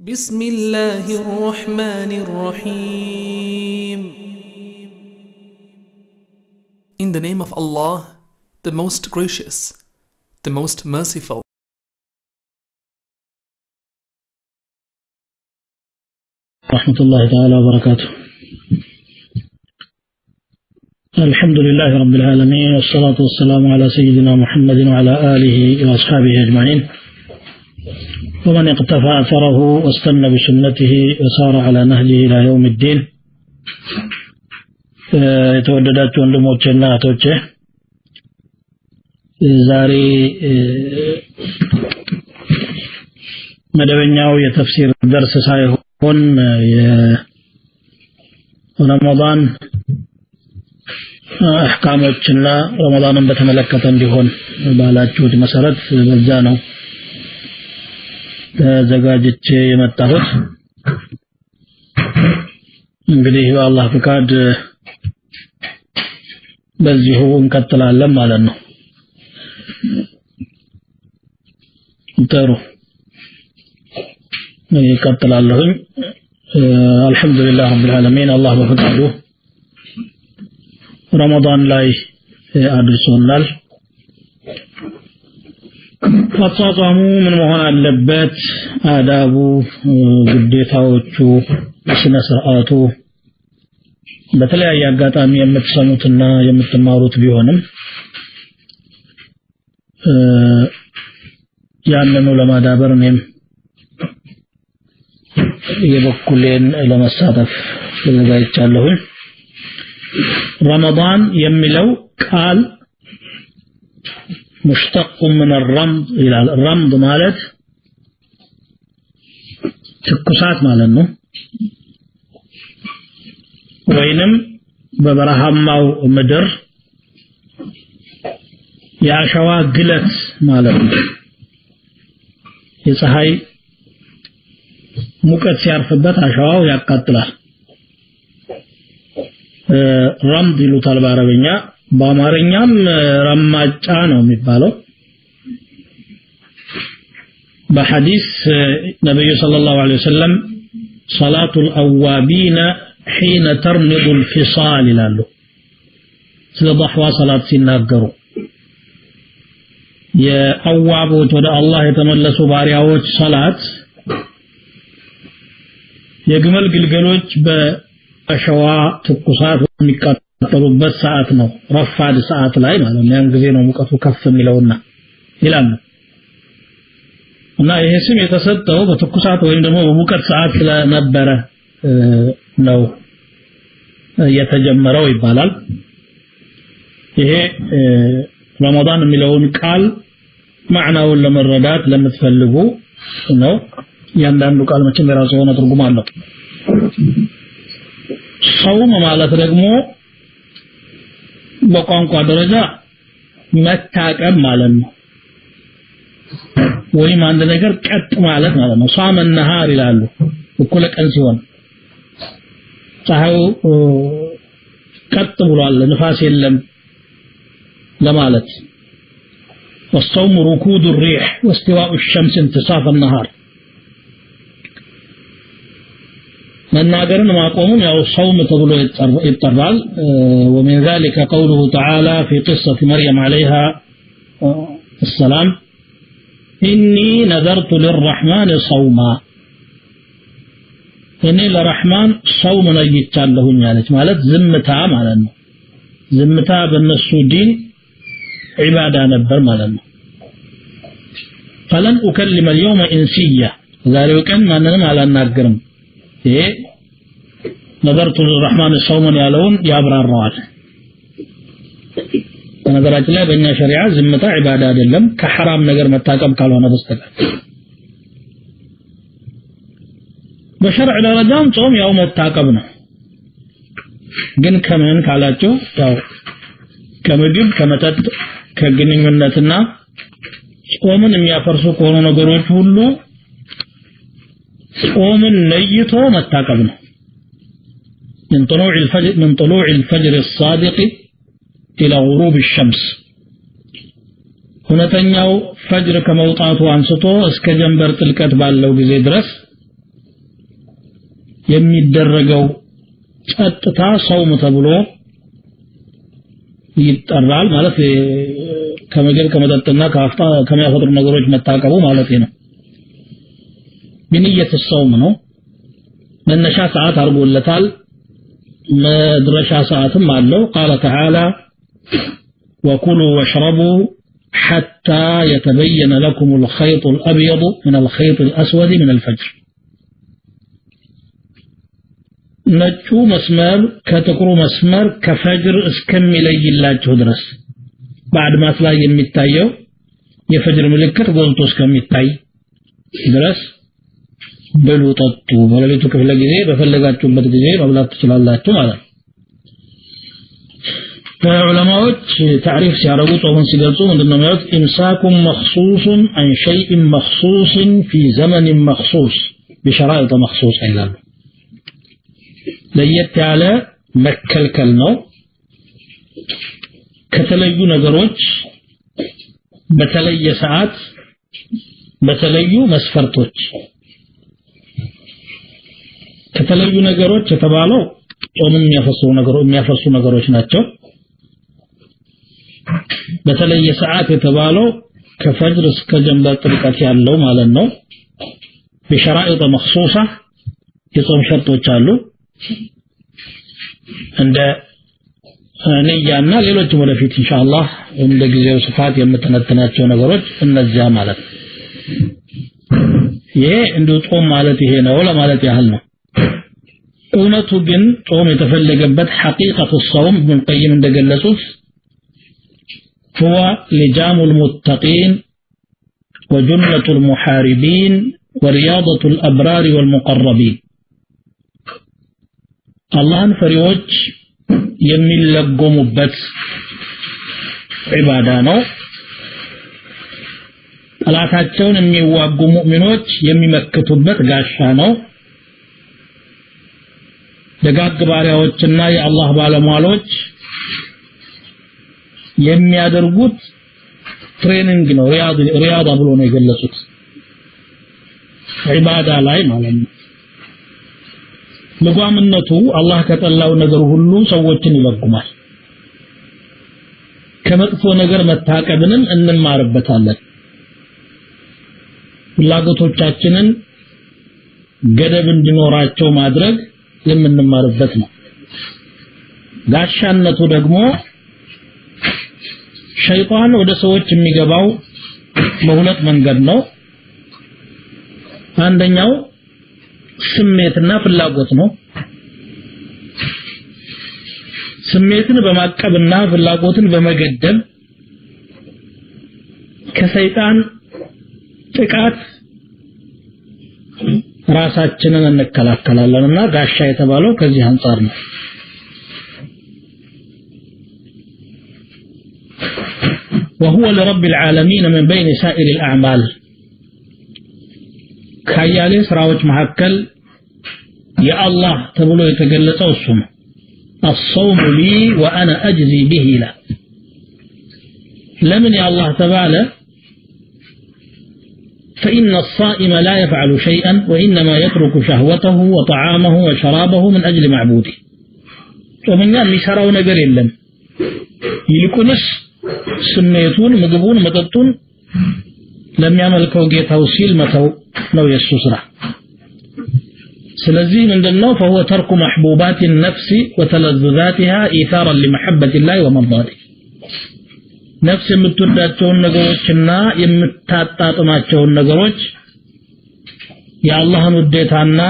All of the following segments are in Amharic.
بسم الله الرحمن الرحيم In the name of Allah, the most gracious, the most merciful. ورحمة الله تعالى وبركاته الحمد لله رب العالمين والصلاة والسلام على سيدنا محمد وعلى آله وأصحابه أجمعين ومن اقتفى أثره واستنى بسنته وسار على نهجه إلى يوم الدين የተወደዳችሁ ወንድሞቼና እህቶቼ ዛሬ መደበኛው የተፍሲር ደርስ ሳይሆን የረመዳን አህካሞችና ረመዳንን በተመለከተ እንዲሆን ባላችሁት መሰረት በዛ ነው ተዘጋጅቼ የመጣሁት። እንግዲህ በአላህ ፍቃድ በዚሁ እንቀጥላለን ማለት ነው። ጥሩ። ይቀጥላለሁኝ አልহামዱሊላህ ረብል ዓለሚን አላህ በፈቃዱ ረመዳን ላይ አድርሶናል አቋቋሙ ምን መሆን አለበት? አዳቡ ግዴታዎቹ ስነ ስርዓቱ በተለያየ አጋጣሚ የምትሰሙትና የምትማሩት ቢሆንም ያንኑ ለማዳበር እኔም የበኩሌን ለመሳተፍ ተዘጋጅቻለሁኝ። ረመዳን የሚለው ቃል ሙሽተቁ ምን ረምድ ይላል ረምድ ማለት ትኩሳት ማለት ነው ወይንም በበረሃማው ምድር የአሸዋ ግለት ማለት ነው የፀሐይ ሙቀት ሲያርፍበት አሸዋው ያቃጥላል ረምድ ይሉታል በአረበኛ በአማርኛም ረማጫ ነው የሚባለው። በሐዲስ ነብዩ ሰለላሁ ዐለይሂ ወሰለም ሰላቱል አዋቢነ ሒነ ተርሚዱ ልፊሳል ይላሉ። ስለ ضحዋ ሰላት ሲናገሩ የአዋቦች ወደ አላህ የተመለሱ ባሪያዎች ሰላት የግመል ግልገሎች በአሸዋ ትኩሳት የሚቃጠሉበት ሰዓት ነው ረፋድ ሰዓት ላይ ማለት ነው። ያን ጊዜ ነው ሙቀቱ ከፍ የሚለውና ይላሉ። እና ይሄ ስም የተሰጠው በትኩሳት ወይም ደግሞ በሙቀት ሰዓት ስለነበረ ነው የተጀመረው ይባላል። ይሄ ረመዳን የሚለውን ቃል ማዕናውን ለመረዳት ለምትፈልጉ ነው። እያንዳንዱ ቃል መቼም የራሱ የሆነ ትርጉም አለው። ሰውም ማለት ደግሞ በቋንቋ ደረጃ መታቀብ ማለት ነው ወይም አንድ ነገር ቀጥ ማለት ማለት ነው ሷመ ነሃር ይላሉ እኩለ ቀን ሲሆን ፀሐዩ ቀጥ ብሏል ንፋስ የለም ለማለት والصوم ركود الريح واستواء الشمس انتصاف النهار መናገርን ማቆሙን ያው ሰውም ተብሎ ይጠራል ومن ذلك قوله تعالى في قصة مريم عليها السلام إني نذرت للرحمن صوما እኔ ለረህማን ሰውም ነይቻለሁኝ አለች ማለት ዝምታ ማለት ነው ዝምታ በእነሱ ዲን ዒባዳ ነበር ማለት ነው ፈለን ኡከልመ ልየውመ ኢንስያ ዛሬው ቀን ማንንም አላናግርም ይሄ ነዘርቱ ልረሕማን ሰውመን ያለውን ያብራራዋል። በነገራችን ላይ በእኛ ሸሪዓ ዝምታ ዒባዳ አይደለም ከሐራም ነገር መታቀብ ካልሆነ በስተቀር። በሸርዕ ደረጃም ጾም ያው መታቀብ ነው። ግን ከምን ካላችሁ ያው ከምግብ ከመጠጥ ከግንኙነትና ጾምን የሚያፈርሱ ከሆኑ ነገሮች ሁሉ ጾምን ነይቶ መታቀብ ነው من طلوع الفجر من طلوع الفجر الصادق إلى غروب الشمس እውነተኛው ፈጅር ከመውጣቱ አንስቶ እስከ ጀንበር ጥልቀት ባለው ጊዜ ድረስ የሚደረገው ጸጥታ ሰውም ተብሎ ይጠራል ማለት ከምግብ ከመጠጥና ከአፍጣ ከሚያፈጥሩ ነገሮች መታቀቡ ማለት ነው ብንየት ሰውም ነው መነሻ ሰዓት አድርጎለታል መድረሻ ሰዓትም አለው ቃለ ተዓላ وكلوا واشربوا حتى يتبين لكم الخيط الأبيض من الخيط الأسود من الفجر ነጩ መስመር ከጥቁሩ መስመር ከፈጅር እስከሚለይላችሁ ድረስ በአድማስ ላይ የሚታየው የፈጅር ምልክት ጎልቶ እስከሚታይ ድረስ ብሉ ጠጡ በሌሊቱ ክፍለ ጊዜ በፈለጋችሁበት ጊዜ መብላት ትችላላችሁ ማለት ነው ዑለማዎች ታሪፍ ሲያደርጉ ጾሙን ሲገልጹ ምንድነው የሚሉት ኢምሳኩም መክሱሱን አን ሸይእን መክሱስን ፊ ዘመንን መክሱስ ቢሸራይጥ መክሱስ ይላሉ ለየት ያለ መከልከል ነው ከተለዩ ነገሮች በተለየ ሰዓት በተለዩ መስፈርቶች ከተለዩ ነገሮች የተባለው ጾምን የሚያፈሱ ነገሮች የሚያፈሱ ነገሮች ናቸው። በተለየ ሰዓት የተባለው ከፈጅር እስከ ጀንበር ጥልቀት ያለው ማለት ነው። በሸራኢጥ መክሱሳ የጾም ሸርጦች አሉ። እንደ ንያና ሌሎችም ወደፊት ኢንሻአላህ እንደ ጊዜው ስፋት የምትነትናቸው ነገሮች እነዚያ ማለት ነው። ይሄ እንዲሁ ጾም ማለት ይሄ ነው ለማለት ያህል ነው። እውነቱ ግን ጾም የተፈለገበት ሐቂቀቱ ሰውም ኢብኑ ቀይም እንደገለጹት هو لجام المتقين وجنة المحاربين ورياضة الأبرار والمقربين አላህን ፈሪዎች የሚለጎሙበት ዒባዳ ነው ጠላታቸውን የሚዋጉ ሙእሚኖች የሚመክቱበት ጋሻ ነው ደጋግ ባሪያዎችና የአላህ ባለሟሎች የሚያደርጉት ትሬኒንግ ነው። ሪያዳ ብሎ ነው የገለጹት። ዒባዳ ላይ ማለት ነው። ልጓምነቱ አላህ ከጠላው ነገር ሁሉ ሰዎችን ይለጉማል። ከመጥፎ ነገር መታቀብንም እንማርበታለን። ፍላጎቶቻችንን ገደብ እንዲኖራቸው ማድረግ የምንማርበት ነው። ጋሻነቱ ደግሞ ሸይጣን ወደ ሰዎች የሚገባው በሁለት መንገድ ነው። አንደኛው ስሜትና ፍላጎት ነው። ስሜትን በማቀብና ፍላጎትን በመገደብ ከሰይጣን ጥቃት ራሳችንን እንከላከላለንና ጋሻ የተባለው ከዚህ አንጻር ነው وهو لرب العالمين من بين سائر الأعمال ከያሌ ስራዎች መካከል የአላህ ተብሎ የተገለጸው እሱ ነው الصوم لي وأنا أجزي به لا لمن يا الله تبالى فإن الصائم لا يفعل شيئا وإنما يترك شهوته وطعامه وشرابه من أجل معبوده ومن قال يسروا نقر يلم يلكنس سميتون مقبون متطون لم يعمل كوجيته وسيل متو ነው የሱ ስራ ስለዚህ ምንድነው فهو ترك محبوبات النفس وتلذذاتها ايثارا لمحبه الله ومرضاته ነፍስ የምትወዳቸውን ነገሮችና የምታጣጥማቸውን ነገሮች የአላህን ውዴታና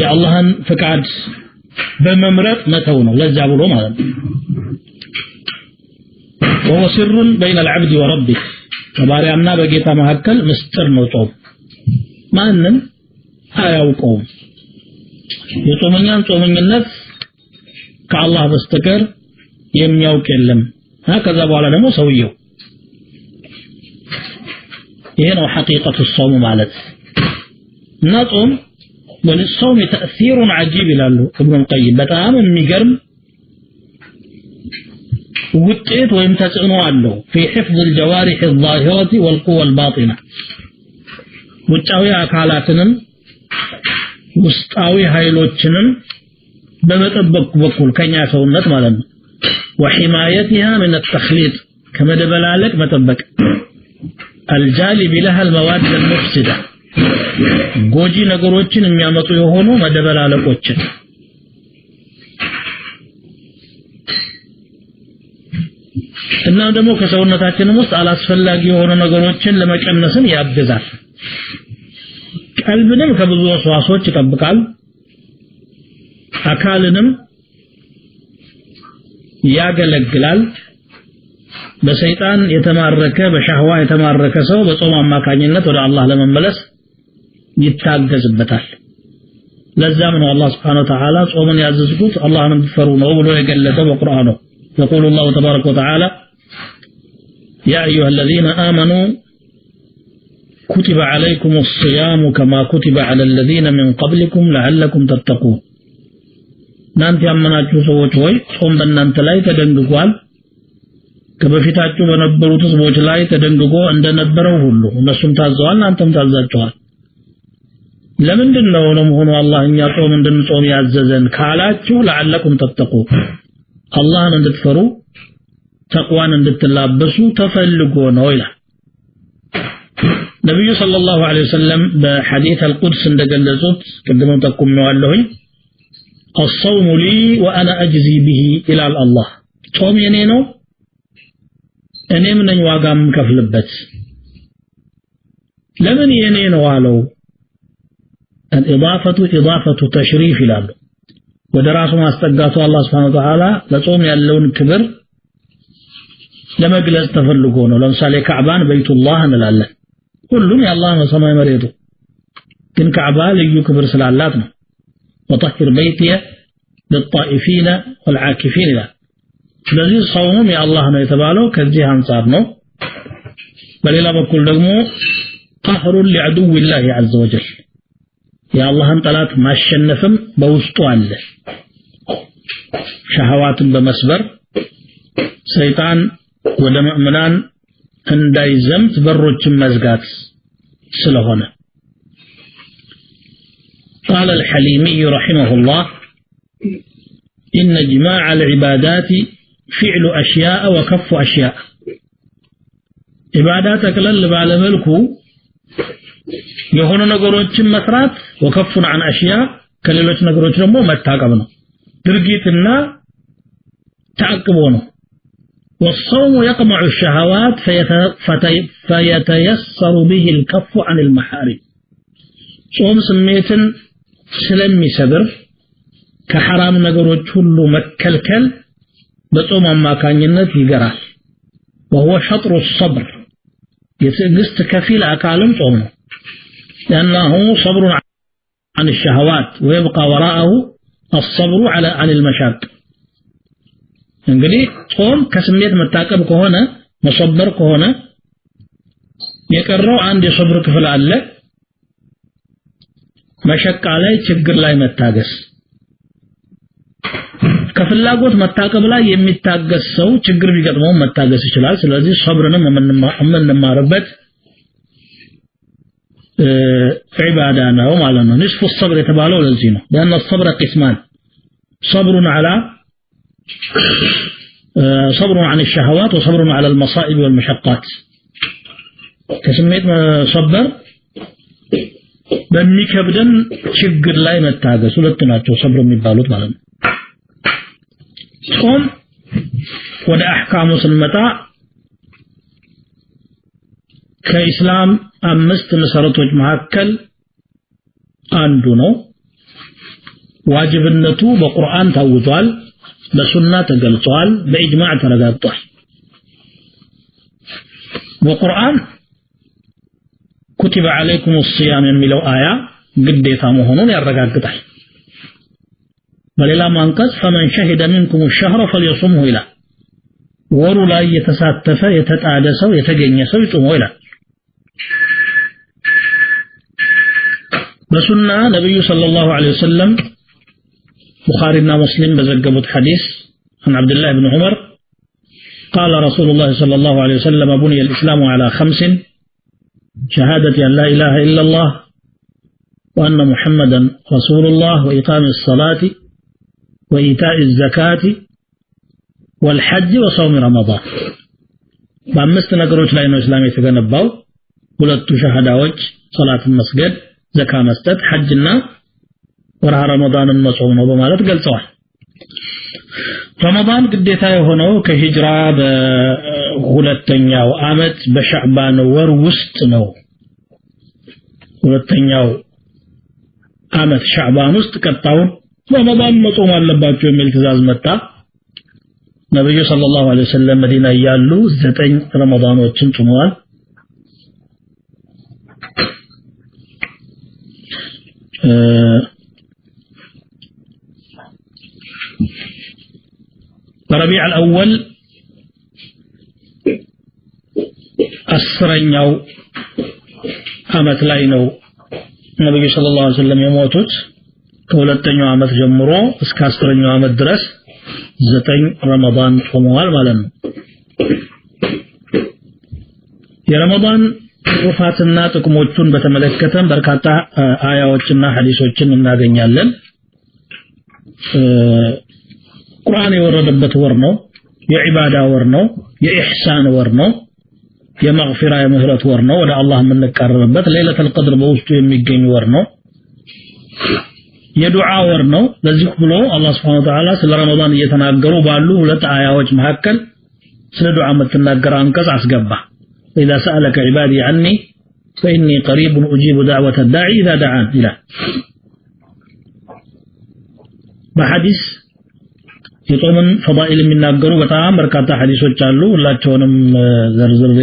የአላህን ፍቃድ በመምረጥ መተው ነው ለዛ ብሎ ማለት ነው وهو سر بين العبد وربه በባሪያና በጌታ መካከል ምስጢር ነው ጾም ማንም አያውቀውም የጾመኛን ጾመኝነት ከአላህ በስተቀር የሚያውቅ የለም። እና ከዛ በኋላ ደግሞ ሰውየው ይሄ ነው ሐቂቀቱ ሶም ማለት። እና ጾም ወልሶም ተእሲሩን አጂብ ይላሉ እብኑል ቀይም በጣም የሚገርም ውጤት ወይም ተጽዕኖ አለው ፊ ሕፍዝ ልጀዋሪሕ ዛሂረቲ ወልቁወ ልባጢና። ውጫዊ አካላትንም ውስጣዊ ኃይሎችንም በመጠበቅ በኩል ከኛ ሰውነት ማለት ነው። وحمايتها من التخليط ከመደበላለቅ መጠበቅ الجالب لها المواد المفسده ጎጂ ነገሮችን የሚያመጡ የሆኑ መደበላለቆችን እና ደግሞ ከሰውነታችንም ውስጥ አላስፈላጊ የሆኑ ነገሮችን ለመቀነስን ያግዛል ቀልብንም ከብዙ ወስዋሶች ይጠብቃል አካልንም ያገለግላል በሰይጣን የተማረከ በሻህዋ የተማረከ ሰው በጾም አማካኝነት ወደ አላህ ለመመለስ ይታገዝበታል ለዛም ነው አላህ Subhanahu Wa Ta'ala ጾምን ያዘዝኩት አላህን እንድትፈሩ ነው ብሎ የገለጸው በቁርአኑ يقول الله تبارك وتعالى يا أيها الذين آمنوا كتب عليكم الصيام كما كتب على الذين من قبلكم لعلكم تتقون እናንተ ያመናችሁ ሰዎች ሆይ ጾም በእናንተ ላይ ተደንግጓል። ከበፊታችሁ በነበሩት ህዝቦች ላይ ተደንግጎ እንደነበረው ሁሉ እነሱም ታዘዋል እናንተም ታዛችኋል። ለምንድን ነው ለመሆኑ አላህ እኛ ጾም እንድንጾም ያዘዘን ካላችሁ ለዓለኩም ተተቁ። አላህን እንድትፈሩ ተቅዋን እንድትላበሱ ተፈልጎ ነው ይላል። ነቢዩ ሰለላሁ ዐለይሂ ወሰለም በሐዲስ አልቁድስ እንደገለጹት ቅድም ጠቁሜዋለሁኝ الصوم لي وأنا أجزي به إلى الله ጾም የኔ ነው እኔም ነኝ ዋጋ የምከፍልበት ለምን የኔ ነው አለው الإضافة إضافة تشريف ይላሉ ወደ ራሱ ማስጠጋቱ አላህ Subhanahu Wa Ta'ala ለጾም ያለውን ክብር ለመግለጽ ተፈልጎ ነው ለምሳሌ ካዕባን በይቱላህ እንላለን ሁሉም የአላህ ነው ሰማይ መሬቱ ግን ካዕባ ልዩ ክብር ስላላት ነው وطهر بيتي للطائفين والعاكفين ይላል ስለዚህ ሰውሙም የአላህ ነው የተባለው ከዚህ አንጻር ነው በሌላ በኩል ደግሞ قهر لعدو الله عز وجل የአላህን ጠላት ማሸነፍም በውስጡ አለ ሸህዋትን በመስበር ሰይጣን ወደ ምእምናን እንዳይዘምት በሮችን መዝጋት ስለሆነ قال الحليمي رحمه الله إن جماع العبادات فعل أشياء وكف أشياء عبادات كلل بعد ملكو የሆኑ ነገሮችን መስራት ወከፉን عن أشياء ከሌሎች ነገሮች ደግሞ መታቀብ ነው ድርጊትና ታቅቦ ነው والصوم يقمع الشهوات فيتيسر به الكف عن المحارم ጾም ስሜትን ስለሚሰብር ከሐራም ነገሮች ሁሉ መከልከል በጾም አማካኝነት ይገራል وهو شطر الصبر የትዕግስት ከፊል አካልም ጾም ነው لأنه صبر عن الشهوات ويبقى وراءه الصبر على عن المشاق እንግዲህ ጾም ከስሜት መታቀብ ከሆነ መሰበር ከሆነ የቀረው አንድ የሶብር ክፍል አለ መሸቃ ላይ ችግር ላይ መታገስ ከፍላጎት መታቀብ ላይ የሚታገስ ሰው ችግር ቢገጥመው መታገስ ይችላል ስለዚህ ሶብርንም የምንማርበት ዒባዳ ነው ማለት ነው ንስፉ ሰብር የተባለው ለዚህ ነው لأن الصبر قسمان صبر على صبر عن الشهوات وصبر على المصائب والمشقات كسميت صبر በሚከብደን ችግር ላይ መታገስ ሁለት ናቸው ሰብር የሚባሉት ማለት ነው። ጾም ወደ አህካሙ ስንመጣ ከኢስላም አምስት መሰረቶች መካከል አንዱ ነው። ዋጅብነቱ በቁርአን ታውጇል በሱና ተገልጿል በኢጅማዕ ተረጋግጧል። በቁርአን ኩቲበ አለይኩም ሲያም የሚለው አያ ግዴታ መሆኑን ያረጋግጣል በሌላም አንቀጽ ፈመን ሸሂደ ሚንኩም ሸህረ ፈልየሱምሁ ይላል ወሩ ላይ የተሳተፈ የተጣደ ሰው የተገኘ ሰው ይጹመው ይላል በሱና ነቢዩ ሰለላሁ ዐለይሂ ወሰለም ቡኻሪና ሙስሊም በዘገቡት ሐዲስ عن عبد الله بن عمر قال رسول الله صلى الله عليه وسلم بني الإسلام على خمس شهادة أن لا إله إلا الله وأن محمدا رسول الله وإقام الصلاة وإيتاء الزكاة والحج وصوم رمضان በአምስት ነገሮች ላይ ነው እስላም የተገነባው ሁለቱ ሸሃዳዎች ሰላትን መስገድ ዘካ መስጠት ሐጅና ወርሃ ረመዳንን መጾም ነው በማለት ገልጸዋል ረመዳን ግዴታ የሆነው ከሂጅራ በሁለተኛው አመት በሻዕባን ወር ውስጥ ነው። ሁለተኛው አመት ሻዕባን ውስጥ ቀጣውን ረመዳን መጾም አለባቸው የሚል ትእዛዝ መጣ። ነብዩ ሰለላሁ ዐለይሂ ወሰለም መዲና እያሉ ዘጠኝ ረመዳኖችን ጾመዋል በረቢዕ አልአወል አስረኛው አመት ላይ ነው ነብዩ ሰለላሁ ዐለይሂ ወሰለም የሞቱት። ከሁለተኛው አመት ጀምሮ እስከ አስረኛው አመት ድረስ ዘጠኝ ረመዳን ጾመዋል ማለት ነው። የረመዳን ትሩፋትና ጥቅሞቹን በተመለከተ በርካታ አያዎችና ሐዲሶችን እናገኛለን ቁርአን የወረደበት ወር ነው። የዒባዳ ወር ነው። የኢሕሳን ወር ነው። የመግፊራ የምህረት ወር ነው። ወደ አላህ የምንቀርብበት ሌለተል ቀድር በውስጡ የሚገኝ ወር ነው። የዱዓ ወር ነው። ለዚህ ብሎ አላህ ሱብሓነሁ ወተዓላ ስለ ረመዳን እየተናገሩ ባሉ ሁለት አያዎች መካከል ስለ ዱዓ የምትናገር አንቀጽ አስገባ። ኢዛ ሰአለከ ዒባዲ ዐኒ ፈኢኒ ቀሪቡን ኡጂቡ ዳዕወተ ዳዒ ኢዛ ደዓን ይላል በሐዲስ የጾምን ፈዳኢል የሚናገሩ በጣም በርካታ ሐዲሶች አሉ ሁላቸውንም ዘርዝሬ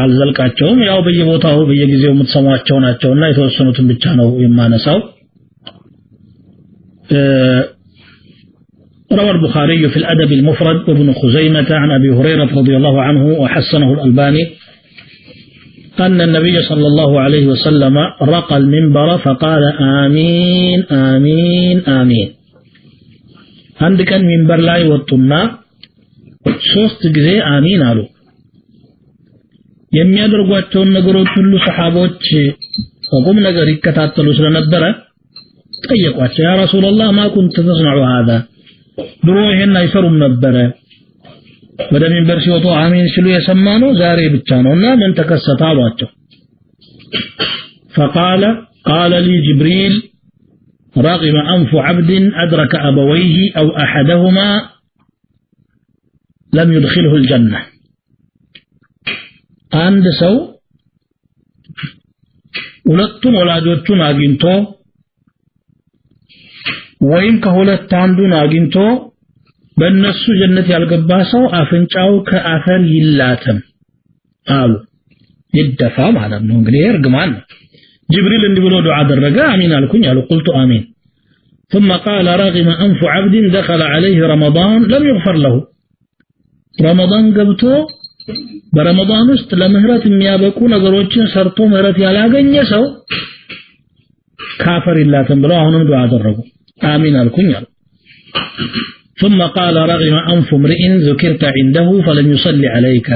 አልዘልቃቸውም ያው በየቦታው በየጊዜው የምትሰሟቸው ናቸውና የተወሰኑትን ብቻ ነው የማነሳው روى البخاري في الأدب المفرد وابن خزيمة عن أبي هريرة رضي الله عنه وحسنه الألباني أن النبي صلى الله عليه وسلم رقى المنبر فقال آمين آمين آمين አንድ ቀን ሚንበር ላይ ወጡና ሶስት ጊዜ አሚን አሉ። የሚያደርጓቸውን ነገሮች ሁሉ ሰሓቦች ከቁም ነገር ይከታተሉ ስለነበረ ጠየቋቸው። ያ ረሱላላህ ማ ኩንተ ተስነዑ ሃዛ፣ ድሮ ይሄን አይሰሩም ነበረ። ወደ ሚንበር ሲወጡ አሚን ሲሉ የሰማ ነው ዛሬ ብቻ ነው እና ምን ተከሰተ አሏቸው። ፈቃለ ቃለ ሊ ጅብሪል رغم أنف عبد أدرك أبويه أو أحدهما لم يدخله الجنة عند سو ሁለቱን ወላጆቹን አግኝቶ ወይም ከሁለት አንዱን አግኝቶ በእነሱ ጀነት ያልገባ ሰው አፍንጫው ከአፈር ይላተም አሉ ይደፋ ማለት ነው እንግዲህ እርግማን ነው ጅብሪል እንዲህ ብሎ ዱዓ አደረገ አሚን አልኩኝ አሉ ቁልቱ አሚን ثم قال رغم أنف عبد دخل عليه رمضان لم يغفر له. رمضان قبته برمضان است لمهرة ميابكون أقروتين سرطو مهرة يلاقين يسو. كافر الله تنبلا آه، هنا دعاء دربوا آمين الكنيا ثم قال رغم أنف امرئ ذكرت عنده فلم يصلي عليك.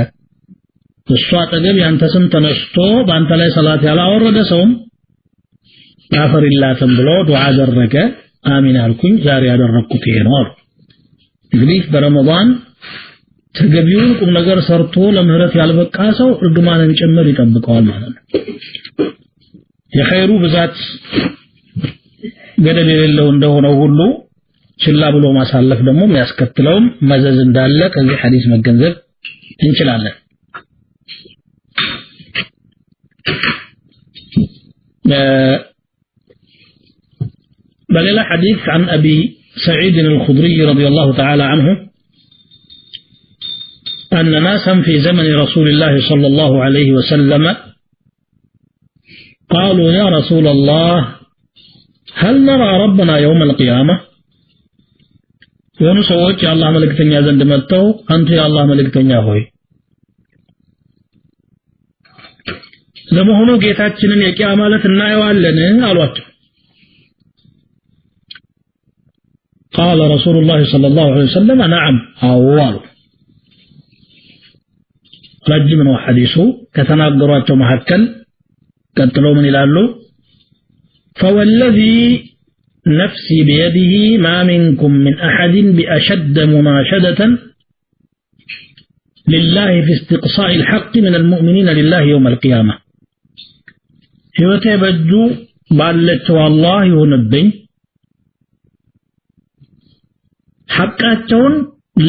الصوت قبل يعني أنت سنت نشطو بأنت لا صلاة على ورد سوم. كافر الله تنبلا دعاء دربك አሚን አልኩኝ ዛሬ ያደረግኩት ይሄ ነው አሉ። እንግዲህ በረመዳን ተገቢውን ቁም ነገር ሰርቶ ለምህረት ያልበቃ ሰው እርግማንን ጭምር ይጠብቀዋል ማለት ነው። የኸይሩ ብዛት ገደብ የሌለው እንደሆነው ሁሉ ችላ ብሎ ማሳለፍ ደግሞ የሚያስከትለውም መዘዝ እንዳለ ከዚህ ሐዲስ መገንዘብ እንችላለን بل حديث عن أبي سعيد الخضري رضي الله تعالى عنه أن ناسا في زمن رسول الله صلى الله عليه وسلم قالوا يا رسول الله هل نرى ربنا يوم القيامة የሆኑ ሰዎች የአላህ መልእክተኛ ዘንድ መጥተው አንተ የአላህ መልእክተኛ ሆይ ለመሆኑ ጌታችንን የቂያ ማለት እናየዋለን አሏቸው قال رسول الله صلى الله عليه وسلم نعم أول ረጅም ነው ሐዲሱ ከተናገሯቸው መካከል ቀጥሎ ምን ይላሉ فوالذي نفسي بيده ما منكم من أحد بأشد مناشدة لله في استقصاء الحق من المؤمنين لله يوم القيامة ህይወቴ በእጁ ባለችው አላህ ይሁንብኝ ሐቃቸውን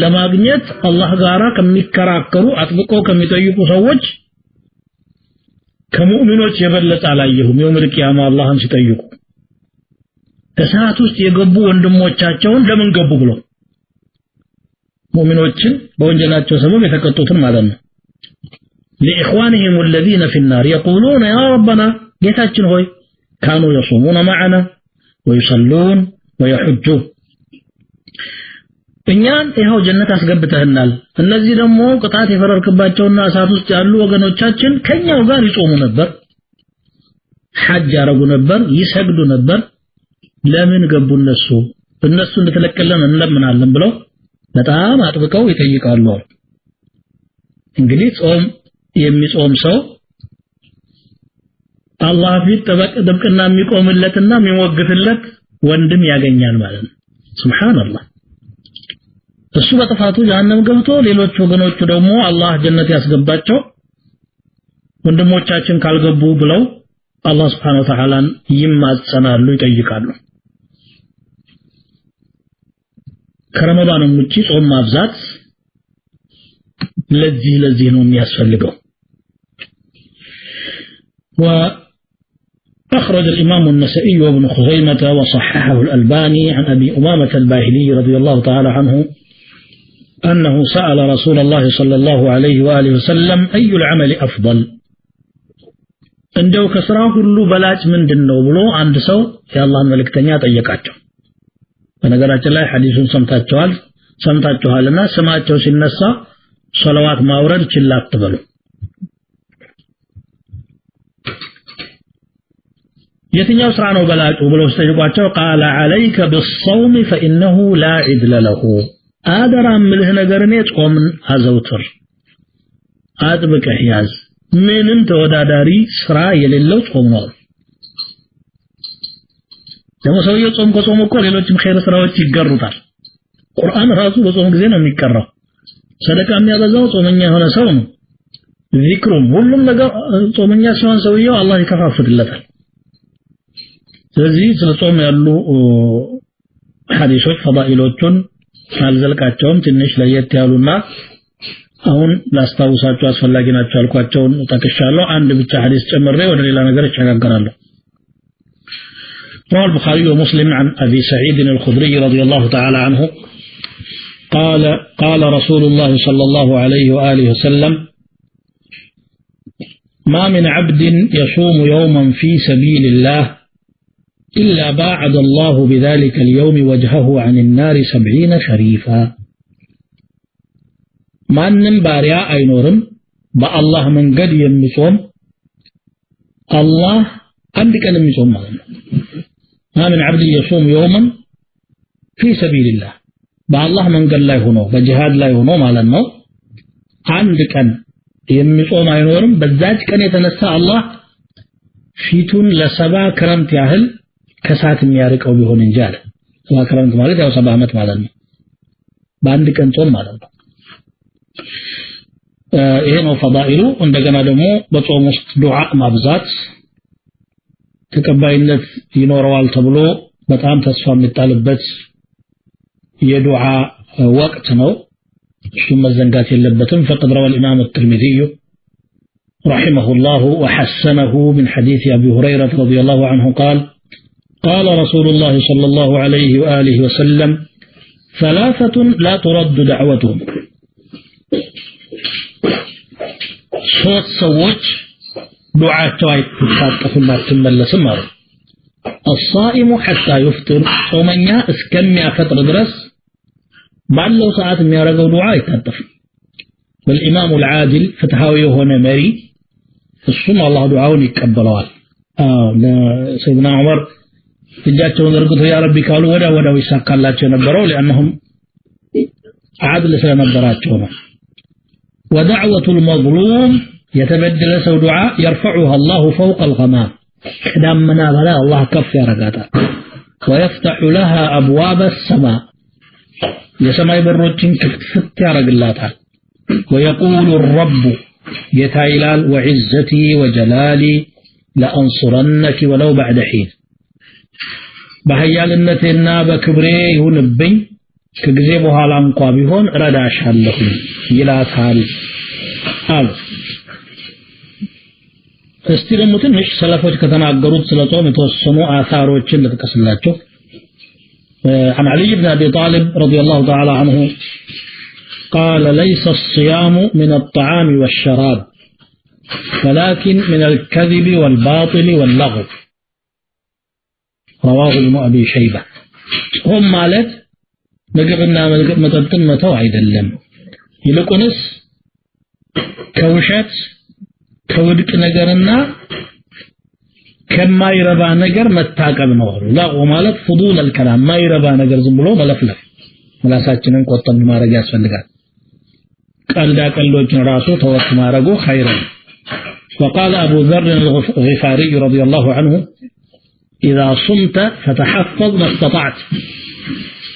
ለማግኘት አላህ ጋራ ከሚከራከሩ አጥብቀው ከሚጠይቁ ሰዎች ከሙእሚኖች የበለጠ አላየሁም የውመል ቂያማ አላህን ሲጠይቁ እሳት ውስጥ የገቡ ወንድሞቻቸውን ለምን ገቡ ብለው ሙእሚኖችን በወንጀላቸው ሰበብ የተቀጡትን ማለት ነው لإخوانهم الذين في النار يقولون يا ربنا ጌታችን ሆይ كانوا يصومون معنا ويصلون ويحجون እኛን ይኸው ጀነት አስገብተህናል። እነዚህ ደግሞ ቅጣት የፈረርክባቸውና እሳት ውስጥ ያሉ ወገኖቻችን ከኛው ጋር ይጾሙ ነበር ሐጅ ያረጉ ነበር ይሰግዱ ነበር። ለምን ገቡ እነሱ? እነሱ እንድትለቅልን እንለምናለን ብለው በጣም አጥብቀው ይጠይቃሉ። እንግዲህ ጾም የሚጾም ሰው አላህ ፊት ጠበቅ ጥብቅና የሚቆምለትና የሚሞግትለት ወንድም ያገኛል ማለት ነው። ሱብሃንአላህ እሱ በጥፋቱ ጀሃነም ገብቶ ሌሎች ወገኖቹ ደግሞ አላህ ጀነት ያስገባቸው ወንድሞቻችን ካልገቡ ብለው አላህ Subhanahu Wa Ta'ala ይማጸናሉ ይጠይቃሉ ከረመዳንም ውጪ ጾም ማብዛት ለዚህ ለዚህ ነው የሚያስፈልገው أخرج الإمام النسائي وابن خزيمة وصححه الألباني عن أبي أمامة الباهلي رضي الله تعالى عنه أنه سأل رسول الله صلى الله عليه وآله وسلم أي العمل أفضل እንደው ከስራ ሁሉ በላጭ ምንድን ነው ብሎ አንድ ሰው የአላህን መልእክተኛ ጠየቃቸው በነገራችን ላይ ሐዲሱን ሰምታችኋል ሰምታችኋልና ስማቸው ሲነሳ ሶላዋት ማውረድ ችላ አትበሉ የትኛው ስራ ነው በላጩ ብለው ሲጠይቋቸው ቃለ አለይከ ቢሰውም ፈኢነሁ ላ ዒድለ ለሁ አደራ ምልህ ነገር እኔ ጾምን አዘውትር። አጥብቀህ ያዝ። ምንም ተወዳዳሪ ስራ የሌለው ጾም ነው። ደግሞ ሰውየው ጾም ከጾም እኮ ሌሎችም ኸይር ስራዎች ይገሩታል። ቁርአን ራሱ በጾም ጊዜ ነው የሚቀራው። ሰደቃ የሚያበዛው ጾመኛ የሆነ ሰው ነው። ዚክሩም ሁሉም ነገር ጾመኛ ሲሆን ሰውየው አላህ ይከፋፍትለታል። ስለዚህ ስለ ጾም ያሉ ሐዲሶች ፈዳኢሎቹን አልዘልቃቸውም ትንሽ ለየት ያሉና አሁን ላስታውሳቸው አስፈላጊ ናቸው ያልኳቸውን ጠቅሻለሁ አንድ ብቻ ሐዲስ ጨምሬ ወደ ሌላ ነገር እሸጋገራለሁ رواه البخاري ومسلم عن أبي سعيد الخدري رضي الله تعالى عنه قال قال رسول الله صلى الله عليه وآله وسلم ما من عبد يصوم يوما في سبيل الله إلا باعد الله بذلك اليوم وجهه عن النار سبعين شريفا ማንም ባሪያ አይኖርም በአላህ መንገድ የሚጾም አላህ አንድ ቀን የሚጾም ማለት ነው ما من عبد يصوم يوما في سبيل الله በአላህ መንገድ ላይ ሆኖ በጂሃድ ላይ ሆኖ ማለት ነው አንድ ቀን የሚጾም አይኖርም በዛች ቀን የተነሳ አላህ ፊቱን ለሰባ ክረምት ያህል ከሳት የሚያርቀው ቢሆን እንጂ አለ ሰባ ክረምት ማለት ያው ሰባ ዓመት ማለት ነው በአንድ ቀን ጾም ማለት ነው ይሄ ነው ፈዳኢሉ እንደገና ደግሞ በጾም ውስጥ ዱዓ ማብዛት ተቀባይነት ይኖረዋል ተብሎ በጣም ተስፋ የሚጣልበት የዱዓ ወቅት ነው እሱም መዘንጋት የለበትም فقد روى الإمام الترمذي رحمه الله وحسنه من حديث أبي هريرة رضي الله عنه قال قال رسول الله صلى الله عليه وآله وسلم ثلاثة لا ترد دعوتهم ሶስት ሰዎች ዱዓቸው አይታጠፍም አትመለስም አሉ الصائم حتى يفطر ጾመኛ እስከሚያፈጥር ድረስ ባለው ሰዓት የሚያደርገው ዱዓ አይታጠፍም والإمام العادل ፍትሃዊ የሆነ መሪ እሱም አላህ ዱዓውን ይቀበለዋል አዎ ለሰይድና ዑመር እጃቸውን ዘርግተው ያ ረቢ ካሉ ወዳ ወዳው ይሳካላቸው የነበረው لأنهم عدل ስለነበራቸው ነው ودعوة المظلوم يتبدل سو دعاء يرفعها الله فوق الغمام ከዳመና በላይ አላህ ከፍ ያረጋታል ويفتح لها أبواب السماء የሰማይ በሮችን ክፍት ያረግላታል ويقول الرب ጌታ ይላል وعزتي وجلالي لأنصرنك ولو بعد حين በኃያልነቴና በክብሬ ይሁንብኝ ከጊዜ በኋላ እንኳ ቢሆን ረዳሻለሁ ይላታል አሉ እስቲ ደግሞ ትንሽ ሰለፎች ከተናገሩት ስለ ጾም የተወሰኑ አሳሮችን ልጥቀስላችሁ عن علي بن أبي طالب رضي الله تعالى عنه قال ليس الصيام من الطعام والشراب ولكن من الكذب والباطل واللغو رواه ابن أبي شيبة هم مالت ምግብና መጠጥን መተው አይደለም ይልቁንስ ከውሸት ከውድቅ ነገርና ከማይረባ ነገር መታቀብ ነው ላቁ ማለት ፍዱል አልከላም ማይረባ ነገር ዝም ብሎ መለፍለፍ ምላሳችንን ቆጠብ ማድረግ ያስፈልጋል ቀልዳ ቀልዶችን ራሱ ተወት ማድረጉ ኸይር ነው وقال أبو ذر الغفاري رضي الله عنه إذا صمت فتحفظ ما استطعت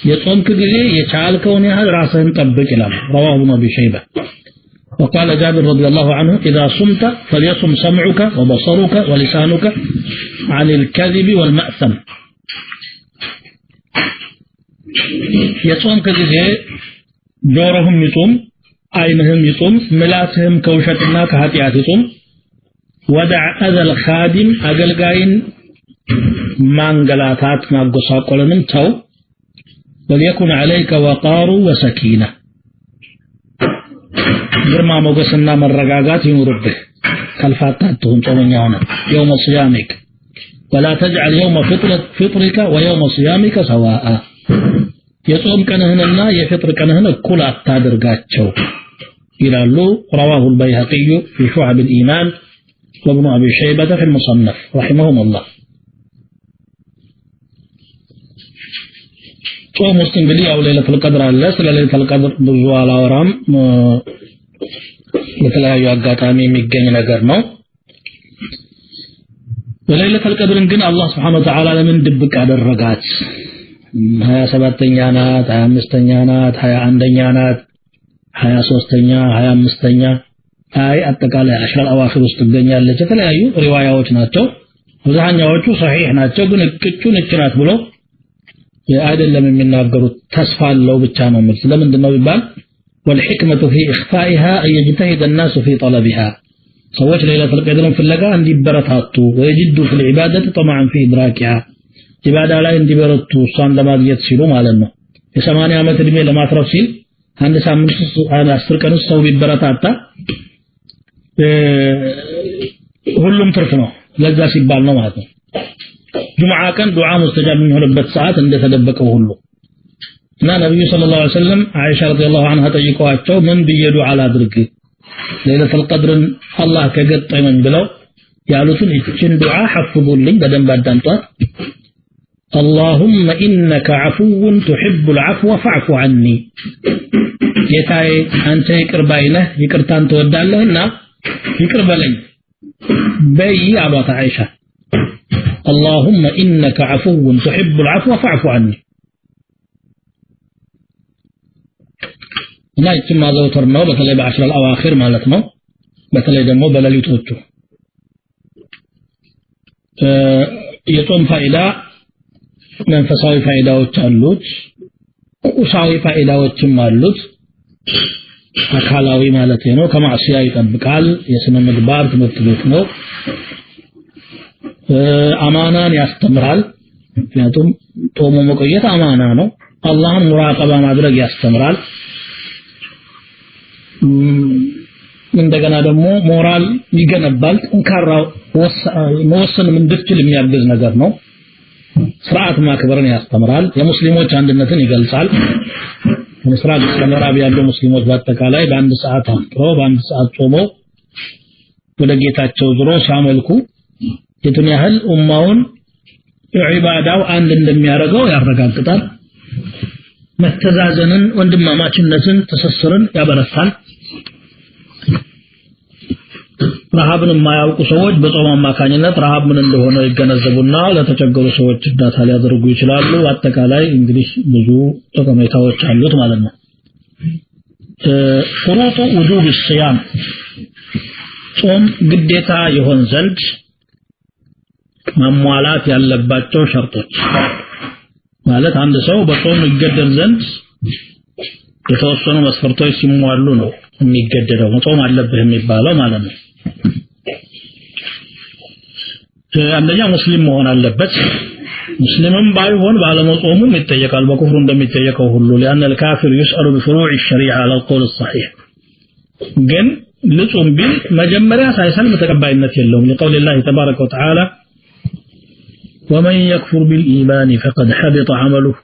የጾምክ ጊዜ የቻልከውን ያህል ራስህን ጠብቅ ይላል رواه ابن ابي شيبه وقال جابر رضي الله عنه إذا صمت فليصم سمعك وبصرك ولسانك عن الكذب والمأثم የጾምክ ጊዜ ጆሮህም ይጹም አይንህም ይጹም ምላስህም ከውሸትና ከኃጢአት ይጹም ወደዕ አዘል ኻዲም አገልጋይን ማንገላታት ማጎሳቆልንም ተው وليكن عليك وقار وسكينة ግርማ ሞገስና መረጋጋት ይኑርብህ ከልፋታ አትሁን ጾመኛ ሆነ يوم صيامك ولا تجعل يوم فطرك ويوم صيامك سواء የጾም ቀንህንና የፍጥር ቀንህን እኩል አታድርጋቸው ይላሉ رواه البيهقي في شعب الإيمان وابن أبي شيبة في المصنف رحمهم الله ጾም ውስጥ እንግዲህ ያው ሌለቱል ቀድር አለ። ስለ ሌለቱል ቀድር ብዙ አላወራም። በተለያዩ አጋጣሚ የሚገኝ ነገር ነው። በሌለቱል ቀድርን ግን አላህ Subhanahu Wa Ta'ala ለምን ድብቅ አደረጋት? 27ኛ ናት 25ኛ ናት 21ኛ ናት 23ኛ 25ኛ አይ አጠቃላይ አሽራ አዋኺር ውስጥ ትገኛለች። የተለያዩ ሪዋያዎች ናቸው። አብዛኛዎቹ ሰሒህ ናቸው ግን እቅጩን እች ናት ብሎ አይደለም የሚናገሩት ተስፋ አለው ብቻ ነው የሚል ስለምንድን ነው ቢባል والحكمة في إخفائها أن يجتهد الناس في طلبها ሰዎች ለይለቱል ቀድርን ፍለጋ እንዲበረታቱ ወይጅዱ ፊል ዒባደት طمعا في إدراكها ኢባዳ ላይ እንዲበረቱ እሷን ለማግኘት ሲሉ ማለት ነው የሰማንያ ዓመት እድሜ ለማትረፍ ሲል አንድ ሳምንት አስር ቀን ውስጥ ሰው ቢበረታታ ሁሉም ትርፍ ነው ለዛ ሲባል ነው ማለት ነው ጁምዓ ቀን ዱዓ ሙስተጃብ የሚሆንበት ሰዓት እንደተደበቀው ሁሉ እና ነብዩ ሰለላሁ ዐለይሂ ወሰለም አይሻ ረዲየላሁ ዐንሃ ጠይቀዋቸው ምን ብዬ ዱዓ ላድርግ ለይለቱል ቀድርን አላህ ከገጠመኝ ብለው ያሉትን እችን ዱዓ ሐፍዙልኝ በደንብ አዳምጧት اللهم إنك عفو تحب العفو فاعف عني ጌታዬ አንተ ይቅር ባይ ነህ ይቅርታን ትወዳለህና ይቅር በለኝ በይ አሏት አይሻ اللهم إنك عفو تحب العفو فاعف عني እና ይችን ማዘውተር ነው በተለይ በአሽረ አልአዋኺር ማለት ነው በተለይ ደግሞ በሌሊቶቹ የጾም ፋይዳ መንፈሳዊ ፋይዳዎች አሉት ቁሳዊ ፋይዳዎችም አሉት አካላዊ ማለት ነው ከማዕሲያ ይጠብቃል የስነ ምግባር ትምህርት ቤት ነው አማናን ያስተምራል። ምክንያቱም ጦሞ መቆየት አማና ነው። አላህን ሙራቀባ ማድረግ ያስተምራል። እንደገና ደግሞ ሞራል ይገነባል። ጠንካራ መወሰንም እንድትችል የሚያግዝ ነገር ነው። ስርዓት ማክበርን ያስተምራል። የሙስሊሞች አንድነትን ይገልጻል። ምስራቅ ከምዕራብ ያሉ ሙስሊሞች በአጠቃላይ በአንድ ሰዓት አፍጥረው በአንድ ሰዓት ጾመው ወደ ጌታቸው ዞሮ ሲያመልኩ የቱን ያህል ኡማውን ዒባዳው አንድ እንደሚያደርገው ያረጋግጣል መተዛዘንን ወንድማማችነትን ትስስርን ያበረታል ረሃብን የማያውቁ ሰዎች በጾም አማካኝነት ረሃብ ምን እንደሆነ ይገነዘቡና ለተቸገሩ ሰዎች እርዳታ ሊያደርጉ ይችላሉ። አጠቃላይ እንግዲህ ብዙ ጠቀሜታዎች አሉት ማለት ነው። ሽሩጡ ውጁብ ሲያም ጾም ግዴታ ይሆን ዘንድ መሟላት ያለባቸው ሸርጦች ማለት አንድ ሰው በጾም ይገደል ዘንድ የተወሰኑ መስፈርቶች ሲሟሉ ነው የሚገደደው መጾም አለብህ የሚባለው ማለት ነው። አንደኛ ሙስሊም መሆን አለበት። ሙስሊምም ባይሆን ባለመጾሙም ይጠየቃል በኩፍሩ እንደሚጠየቀው ሁሉ ሊአን አልካፊር ይስአሉ ቢፍሩዕ ሸሪዓ አልቀውል ሰሒሕ ግን ልጹም ቢል መጀመሪያ ሳይሰልም ተቀባይነት የለውም ሊቀውል ላህ ተባረከ ወተዓላ ومن يكفر بالإيمان فقد حبط عمله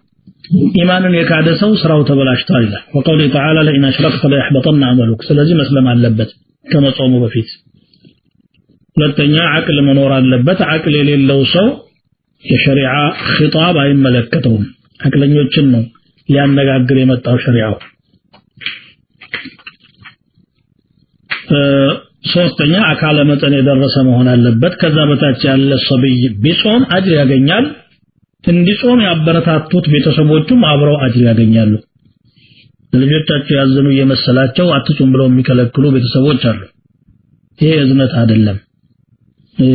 ኢማንን የካደ ሰው ስራው ተበላሽቷል ይላል وقول تعالى لئن أشركت ليحبطن عملك ስለዚህ መስለም አለበት ከመጾሙ በፊት ሁለተኛ አቅል መኖር አለበት አቅል የሌለው ሰው የሸሪዓ ኺጣብ አይመለከተውም አቅለኞችን ነው ሊያነጋግር የመጣው ሸሪዓው ሶስተኛ አካለ መጠን የደረሰ መሆን አለበት። ከዛ በታች ያለ ሰብይ ቢጾም አጅር ያገኛል። እንዲጾም ያበረታቱት ቤተሰቦቹም አብረው አጅር ያገኛሉ። ልጆቻቸው ያዘኑ እየመሰላቸው አትጹም ብለው የሚከለክሉ ቤተሰቦች አሉ። ይሄ እዝነት አይደለም።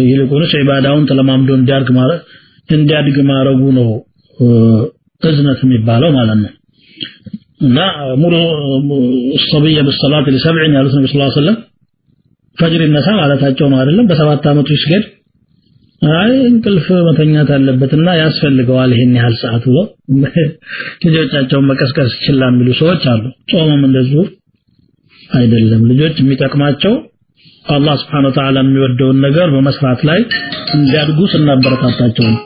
ይልቁንስ ዒባዳውን ተለማምዶ እንዲያድግ ማለት እንዲያድግ ማረጉ ነው እዝነት የሚባለው ማለት ነው። እና ሙሉ ሰብየ በሰላት ለሰብዕ ያሉት ሰለላሁ ዐለይሂ ወሰለም ፈጅር ይነሳ ማለታቸው ነው አይደለም? በሰባት አመቱ ይስገድ አይ እንቅልፍ መተኛት አለበትና ያስፈልገዋል ይሄን ያህል ሰዓት ብሎ ልጆቻቸውን መቀስቀስ ችላ የሚሉ ሰዎች አሉ። ጾምም እንደዚሁ አይደለም። ልጆች የሚጠቅማቸው አላህ Wa Ta'ala የሚወደውን ነገር በመስራት ላይ እንዲያድጉ ስናበረታታቸው ነው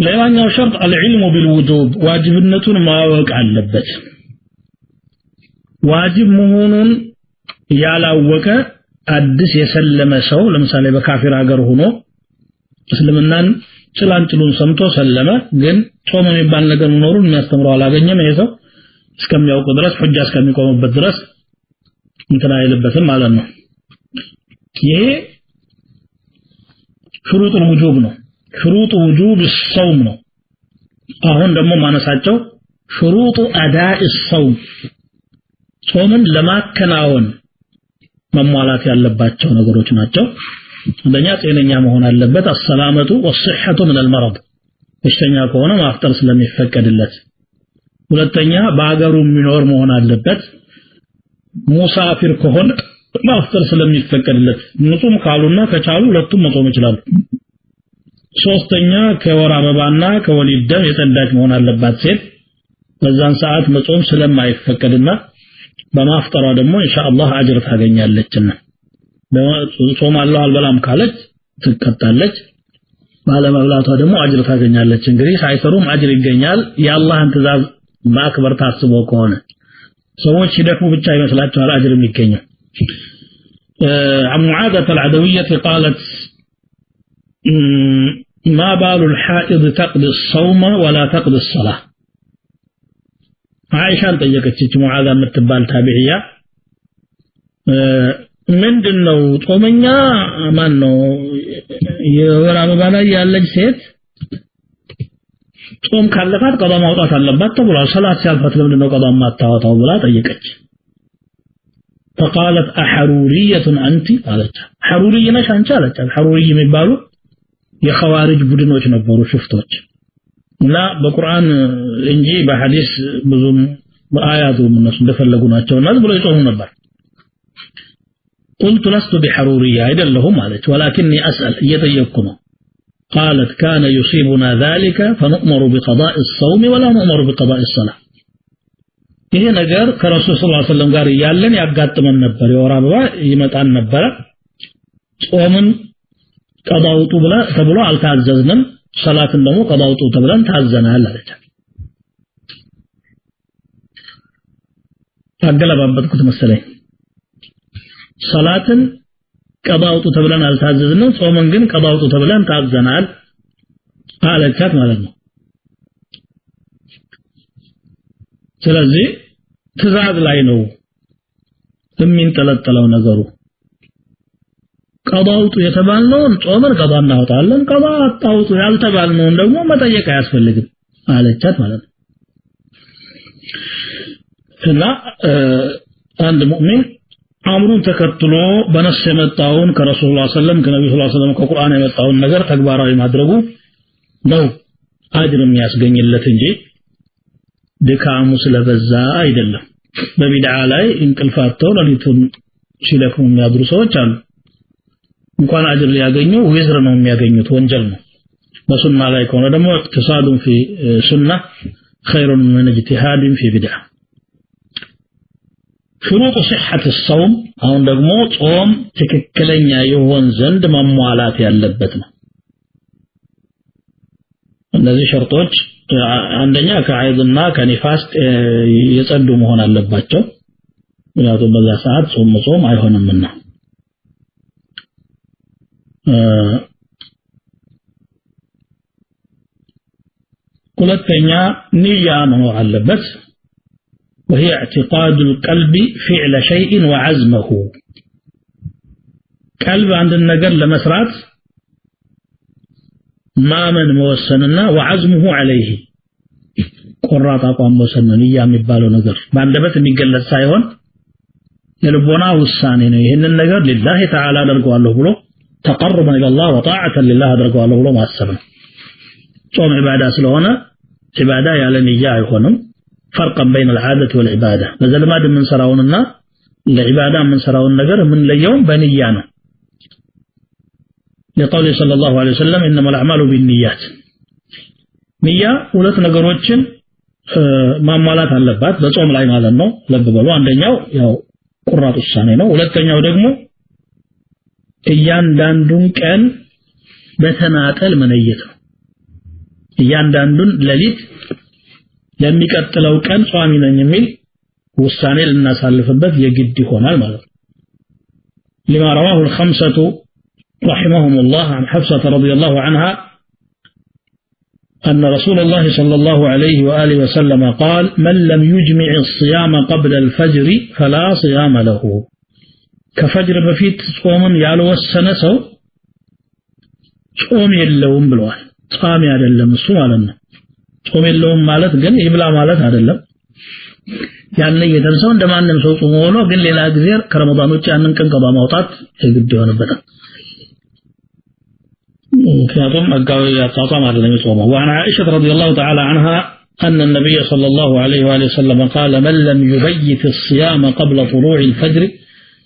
ሌላኛው ሸርጥ አልዕልሙ ቢልውጁብ ዋጅብነቱን ማወቅ አለበት። ዋጅብ መሆኑን ያላወቀ አዲስ የሰለመ ሰው ለምሳሌ በካፊር ሀገር ሆኖ እስልምናን ጭላንጭሉን ሰምቶ ሰለመ ግን ጾም የሚባል ነገር መኖሩን የሚያስተምረው አላገኘም። ይሄ ሰው እስከሚያውቅ ድረስ ሁጃ እስከሚቆምበት ድረስ እንትን አይልበትም ማለት ነው። ይሄ ሽሩጥ ውጁብ ነው شروط ውጁብ الصوم ነው። አሁን ደግሞ ማነሳቸው شروط أداء الصوم ጾምን ለማከናወን መሟላት ያለባቸው ነገሮች ናቸው። አንደኛ ጤነኛ መሆን አለበት። አሰላመቱ ወስሕቱ ምን አልመረድ በሽተኛ ከሆነ ማፍጠር ስለሚፈቀድለት። ሁለተኛ በአገሩ የሚኖር መሆን አለበት። ሙሳፊር ከሆነ ማፍጠር ስለሚፈቀድለት። ንጹም ካሉና ከቻሉ ሁለቱም መጾም ይችላሉ። ሶስተኛ ከወር አበባና ከወሊድ ደም የጸዳች መሆን አለባት ሴት በዛን ሰዓት መጾም ስለማይፈቀድና በማፍጠሯ ደግሞ ኢንሻአላህ አጅር ታገኛለችና ጾም አለው አልበላም ካለች ትቀጣለች ባለመብላቷ ደግሞ አጅር ታገኛለች እንግዲህ ሳይሰሩም አጅር ይገኛል የአላህን ትእዛዝ ማክበር ታስቦ ከሆነ ሰዎች ሲደክሙ ብቻ ይመስላቸዋል አጅር የሚገኘው عن معاذة العدوية قالت ما بال الحائض تقضي الصوم ولا تقضي الصلاة عائشة ጠየቀች ሙዓዛ የምትባል ታቢዕያ ምንድነው ጾመኛ ማን ነው የወር አበባ ላይ ያለች ሴት ጾም ካለፋት ቀዷ ማውጣት አለባት ተብሏል ሰላት ሲያልፋት ለምንድነው ቀዷ ማታወጣው ብላ ጠየቀች فقالت أحرورية أنت قالت حروري ነሽ አንቺ አለች حروري የሚባሉ የኸዋሪጅ ቡድኖች ነበሩ ሽፍቶች እና በቁርአን እንጂ በሐዲስ ብዙም አያቱም እነሱ እንደፈለጉ ናቸውና ብሎ ይጾሙ ነበር قلت لست بحرورية አይደለሁም አለች ولكني أسأل እየጠየቅኩ ነው قالت كان يصيبنا ذلك فنؤمر بقضاء الصوم ولا نؤمر بقضاء الصلاة ይሄ ነገር ከረሱል ሰለላሁ ዐለይሂ ወሰለም ጋር እያለን ያጋጥመን ነበር የወር አበባ ይመጣን ነበረ ጾምን ቀዳውጡ ብለ ተብሎ አልታዘዝንም። ሰላትን ደግሞ ቀዳውጡ ተብለን ታዘናል አለች። አገለባበጥኩት መሰለኝ። ሰላትን ቀዳውጡ ተብለን አልታዘዝንም ጾምን ግን ቀዳውጡ ተብለን ታዘናል አለቻት ማለት ነው። ስለዚህ ትእዛዝ ላይ ነው የሚንጠለጠለው ነገሩ ቀዷ አውጡ የተባልነውን ጾመን ቀዷ እናወጣለን። ቀዷ አታውጡ ያልተባልነውን ደግሞ መጠየቅ አያስፈልግም አለቻት ማለት ነው። እና አንድ ሙእሚን አምሩን ተከትሎ በነስ የመጣውን ከረሱል ላ ሰለም ከነቢ ስ ሰለም ከቁርአን የመጣውን ነገር ተግባራዊ ማድረጉ ነው አጅር የሚያስገኝለት እንጂ ድካሙ ስለበዛ አይደለም። በቢድዓ ላይ እንቅልፍ አጥተው ሌሊቱን ሲለክሙ የሚያድሩ ሰዎች አሉ እንኳን አጅር ሊያገኙ ዊዝር ነው የሚያገኙት ወንጀል ነው በሱና ላይ ከሆነ ደግሞ እቅትሳዱን ፊ ሱና ኸይሩን ምን እጅቲሃድን ፊ ቢድዓ ሽሩጡ صحة الصوم አሁን ደግሞ ጾም ትክክለኛ ይሆን ዘንድ መሟላት ያለበት ነው እነዚህ ሸርጦች አንደኛ ከሐይድና ከኒፋስ የጸዱ መሆን አለባቸው ምክንያቱም በዛ ሰዓት ጾም ጾም አይሆንምና ሁለተኛ ንያ መኖር አለበት وهي اعتقاد القلب فعل شيء وعزمه قلب عند النجر لمسرات ማመን መወሰንና ወዐዝሙሁ ዐለይሂ ቆራጥ አቋም መወሰን ነው ንያ የሚባለው ነገር በአንደበት የሚገለጽ ሳይሆን የልቦና ውሳኔ ነው ይህንን ነገር ሊላህ ተዓላ አደርገዋለሁ ብሎ ተቀርበን ኢለላህ ወጣዓተን ሊላህ አድርገዋለሁ ብሎ ማሰብ ነው። ጾም ዒባዳ ስለሆነ ዒባዳ ያለ ንያ አይሆንም። ፈርቀን በይን አልዓደት ወልዒባዳ በዘልማድ የምንሰራውንና ለዒባዳ የምንሰራውን ነገር የምንለየውም በንያ ነው። ለቀውል ሰለላሁ ዐለይሂ ወሰለም ኢነመል አዕማሉ ቢንያት ንያ ሁለት ነገሮችን ማሟላት አለባት በጾም ላይ ማለት ነው። ለብ አንደኛው ያው ቁራጥ ውሳኔ ነው። ሁለተኛው ደግሞ እያንዳንዱን ቀን በተናጠል መነየት ነው እያንዳንዱን ሌሊት ለሚቀጥለው ቀን ጿሚ ነኝ የሚል ውሳኔ ልናሳልፍበት የግድ ይሆናል ማለት ነው لما رواه الخمسة رحمهم الله عن حفصة رضي الله عنها أن رسول الله صلى الله عليه وآله وسلم قال من لم يجمع الصيام قبل الفجر فلا صيام له كفجر بفيت صوم يالو السنة ጾም የለውም ብለዋል ጿሚ አይደለም እሱ ማለት ነው ጾም የለውም ማለት ግን ይብላ ማለት አይደለም ያን የተንሰው እንደማንም ሰው ጾም ሆኖ ግን ሌላ ጊዜ ከረመዳን ውጭ ያንን ቀን ቀባ ማውጣት የግድ ይሆንበታል ምክንያቱም ህጋዊ አጣጣም አይደለም የጾመው وعن عائشة رضي الله تعالى عنها أن النبي صلى الله عليه وآله وسلم قال من لم يبيت الصيام قبل طلوع الفجر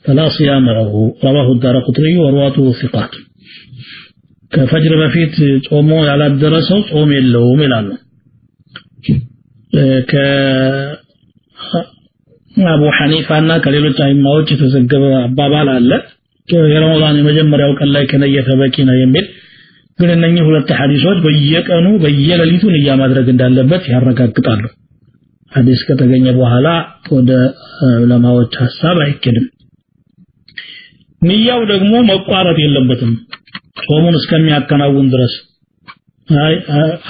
فلا صيام له رواه الدار قطري ورواته ثقات ከፈጅር በፊት ጾሞ ያላደረሰው ጾም የለውም ይላሉ ከአቡ ሐኒፋና ከሌሎች አይማዎች የተዘገበ አባባል አለ የረመዳን የመጀመሪያው ቀን ላይ ከነየተ በቂ ነው የሚል ግን እነኚህ ሁለት ሐዲሶች በየቀኑ በየሌሊቱ ንያ ማድረግ እንዳለበት ያረጋግጣሉ ሐዲስ ከተገኘ በኋላ ወደ ዑለማዎች ሐሳብ አይኬድም ንያው ደግሞ መቋረጥ የለበትም። ጾሙን እስከሚያከናውን ድረስ።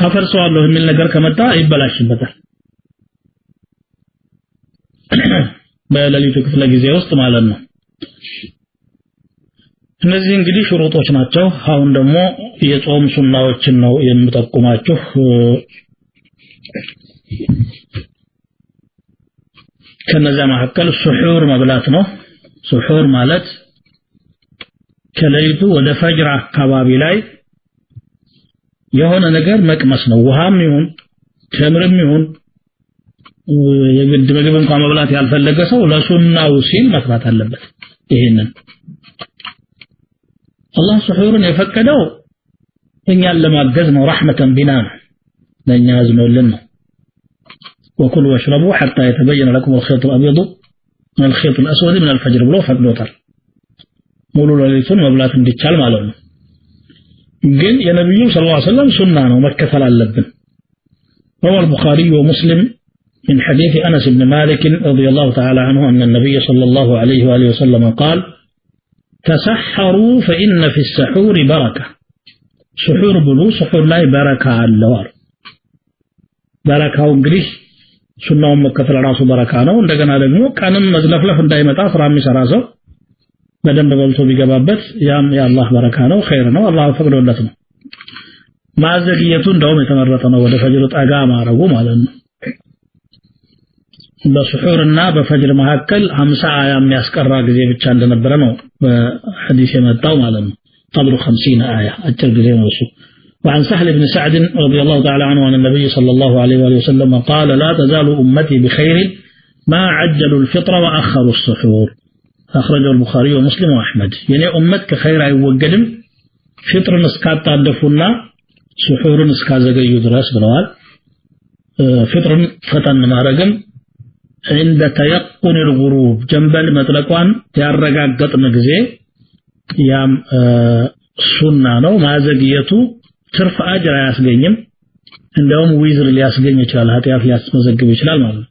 አፈርሰዋለሁ የሚል ነገር ከመጣ ይበላሽበታል። በሌሊቱ ክፍለ ጊዜ ውስጥ ማለት ነው። እነዚህ እንግዲህ ሽሩጦች ናቸው። አሁን ደግሞ የጾም ሱናዎችን ነው የምጠቁማችሁ። ከነዚያ መካከል ሱሑር መብላት ነው። ሱሑር ማለት ከሌሊቱ ወደ ፈጅር አካባቢ ላይ የሆነ ነገር መቅመስ ነው ውሃም ይሁን ተምርም ይሁን የግድ ምግብ እንኳን መብላት ያልፈለገ ሰው ለሱናው ሲል መስራት አለበት ይሄንን አላህ ስሑርን የፈቀደው እኛን ለማገዝ ነው ረሕመተን ቢና ነው ለእኛ አዝኖልን ነው وكلوا واشربوا حتى يتبين لكم الخيط الأبيض من الخيط الأسود من الفجر ብሎ ፈቅዶታል ሙሉ ሌሊቱን መብላት እንዲቻል ማለት ነው ግን የነብዩ ሰለላሁ ዐለይሂ ወሰለም ሱና ነው መከተል አለብን روى البخاري ومسلم من حديث أنس بن مالك رضي الله تعالى عنه أن النبي صلى الله عليه وآله وسلم قال تسحروا فإن في السحور بركة سحور بلو سحور لا بركة اللوار بركة እንግዲህ ሱናውን መከተል ራሱ በረካ ነው እንደገና ደግሞ ቀንም መዝለፍለፍ እንዳይመጣ ስራ የሚሰራ ሰው በደንብ በልቶ ቢገባበት ያም የአላህ በረካ ነው ኸይር ነው አላህ ፈቅዶለት ነው ማዘግየቱ እንደውም የተመረጠ ነው ወደ ፈጅር ጠጋ ማረጉ ማለት ነው በሱሑርና በፈጅር መካከል 50 አያ የሚያስቀራ ጊዜ ብቻ እንደነበረ ነው በሐዲስ የመጣው ማለት ነው قدر 50 آية أجر ጊዜ ነው እሱ وعن سهل بن سعد رضي الله تعالى عنه عن النبي صلى الله عليه وآله وسلم قال لا تزال أمتي بخير ما عجلوا الفطر وأخروا السحور አክረጀው አልቡኻሪ ወሙስሊም ወአሕመድ የኔ ኡመት ከኸይር አይወገድም ፍጥርን እስካጣደፉና ስሑርን እስካዘገዩ ድረስ ብለዋል። ፊጥርን ፈጠን ማድረግም عند تيقن الغروب ጀንበል መጥለቋን ያረጋገጥን ጊዜ ያም ሱና ነው። ማዘግየቱ ትርፍ አጅር አያስገኝም። እንደውም ዊዝር ሊያስገኝ ይችላል፣ ኃጢአት ሊያስመዘግብ ይችላል ማለት ነው።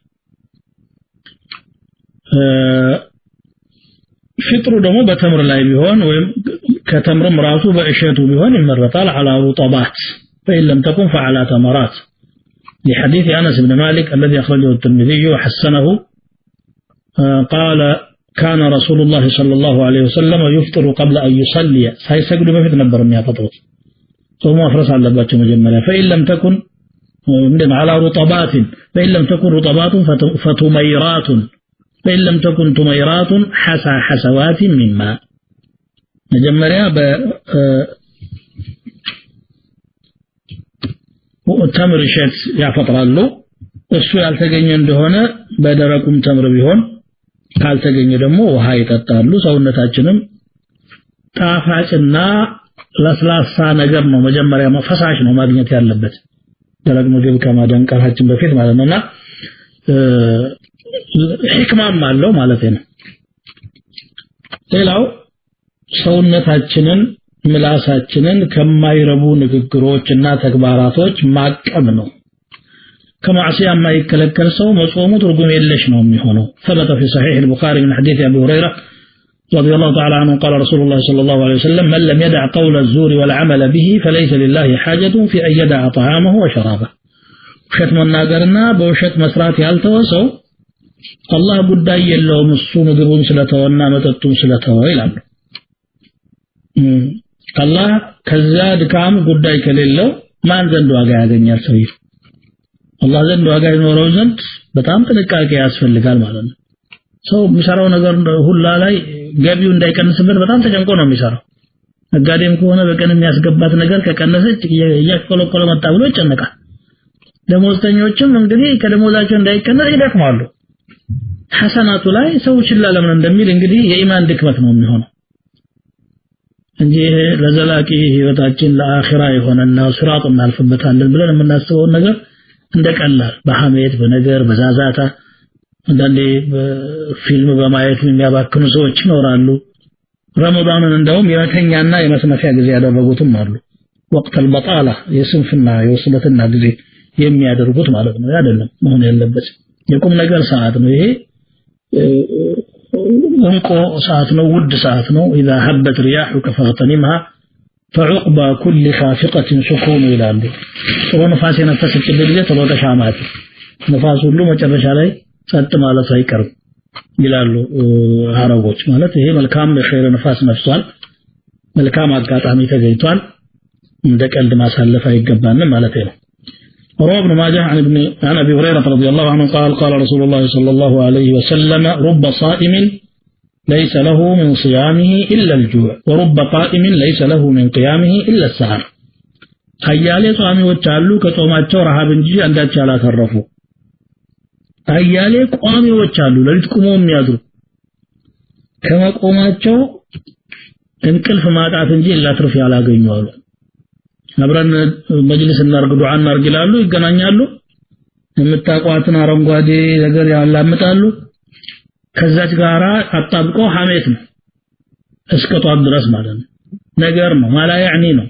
ፍጥሩ ደግሞ በተምር ላይ ቢሆን ወይም ከተምርም ራሱ በእሸቱ ቢሆን ይመረጣል على رطبات فإن لم تكن فعلى تمرات لحديث أنس بن مالك الذي أخرجه الترمذي وحسنه قال كان رسول الله صلى الله عليه وسلم يفطر قبل أن يصلي سيسجد ما في نبر من يفطرت ثم أفرس على باتش مجملا فإن لم تكن على رطبات فإن لم تكن رطبات فتميرات فإن لم تكن تميرات حسى حسوات من ماء مجملا ب ተምር እሸት ያፈጥራሉ እሱ ያልተገኘ እንደሆነ በደረቁም ተምር ቢሆን ካልተገኘ ደግሞ ውሃ ይጠጣሉ ሰውነታችንም ጣፋጭና ለስላሳ ነገር ነው መጀመሪያ ፈሳሽ ነው ማግኘት ያለበት ደረቅ ምግብ ከማደንቀራችን በፊት ማለት ነውና ህክማም አለው ማለት ነው ሌላው ሰውነታችንን ምላሳችንን ከማይረቡ ንግግሮችና ተግባራቶች ማቀብ ነው ከማዕሲያ የማይከለከል ሰው መጾሙ ትርጉም የለሽ ነው የሚሆነው ثبت في صحيح البخاري من حديث ابي هريره رضي الله تعالى عنه قال رسول الله صلى الله عليه وسلم من لم يدع قول الزور والعمل به فليس لله حاجة في أن يدع طعامه وشرابه ውሸት መናገርና በውሸት መስራት ያልተወ ሰው አላህ ጉዳይ የለውም። እሱ ምግቡን ስለተወና መጠጡን ስለተወ ይላሉ። አላህ ከዛ ድካም ጉዳይ ከሌለው ማን ዘንድ ዋጋ ያገኛል ሰውዬው አላህ ዘንድ ዋጋ ይኖረው ዘንድ በጣም ጥንቃቄ ያስፈልጋል ማለት ነው። ሰው የሚሰራው ነገር ሁላ ላይ ገቢው እንዳይቀንስበት በጣም ተጨንቆ ነው የሚሰራው። ነጋዴም ከሆነ በቀን የሚያስገባት ነገር ከቀነሰች እያቆለቆለ መጣ ብሎ ይጨነቃል። ደሞዝተኞችም እንግዲህ ከደሞዛቸው እንዳይቀነስ ይደክማሉ ሐሰናቱ ላይ ሰው ችላ ለምን እንደሚል እንግዲህ የኢማን ድክመት ነው የሚሆነው። እንጂ ለዘላቂ ህይወታችን ለአኺራ የሆነና ስራጥ እናልፍበታለን ብለን የምናስበውን ነገር እንደቀላል በሐሜት በነገር በዛዛታ አንዳንዴ ፊልም በማየት የሚያባክኑ ሰዎች ይኖራሉ። ረመዳንን እንደውም የመተኛና የመስነፊያ ጊዜ ያደረጉትም አሉ። ወቅት አልበጣላ የስንፍና የወስለትና ጊዜ የሚያደርጉት ማለት ነው። አይደለም መሆን ያለበት። የቁም ነገር ሰዓት ነው ይሄ እንቆ ሰዓት ነው፣ ውድ ሰዓት ነው። ኢዛ ሀበት ሪያሑከ ፈቅተኒምሃ ፈዑቅባ ኩል ሻፊቀትን ሱኩኑ ይላሉ። ጥሩ ንፋስ የነፈሰችበት ጊዜ ቶሎ ተሻማት። ንፋስ ሁሉ መጨረሻ ላይ ጸጥ ማለቱ አይቀርም ይላሉ አረቦች። ማለት ይሄ መልካም የኸይር ንፋስ ነፍሷል፣ መልካም አጋጣሚ ተገኝቷል። እንደ ቀልድ ማሳለፍ አይገባንም ማለት ነው። روى ابن ماجه عن ابن عن ابي هريره رضي الله عنه قال قال رسول الله صلى الله عليه وسلم رب صائم ليس له من صيامه الا الجوع ورب قائم ليس له من قيامه الا السهر አያሌ ጿሚዎች አሉ ከጾማቸው ረሃብ እንጂ አንዳች ያላተረፉ አያሌ ቋሚዎች አሉ ለሊት ቁሞ የሚያድሩ ከመቆማቸው እንቅልፍ ማጣት እንጂ ላትርፍ ያላገኙ አሉ አብረን መጅልስ እናርግ ዱዓ እናርግ ይላሉ ይገናኛሉ የምታቋትን አረንጓዴ ነገር ያላምጣሉ ከዛች ጋራ አጣብቀው ሐሜት ነው እስከ ጧት ድረስ ማለት ነው ነገር ነው ማላ ያዕኒ ነው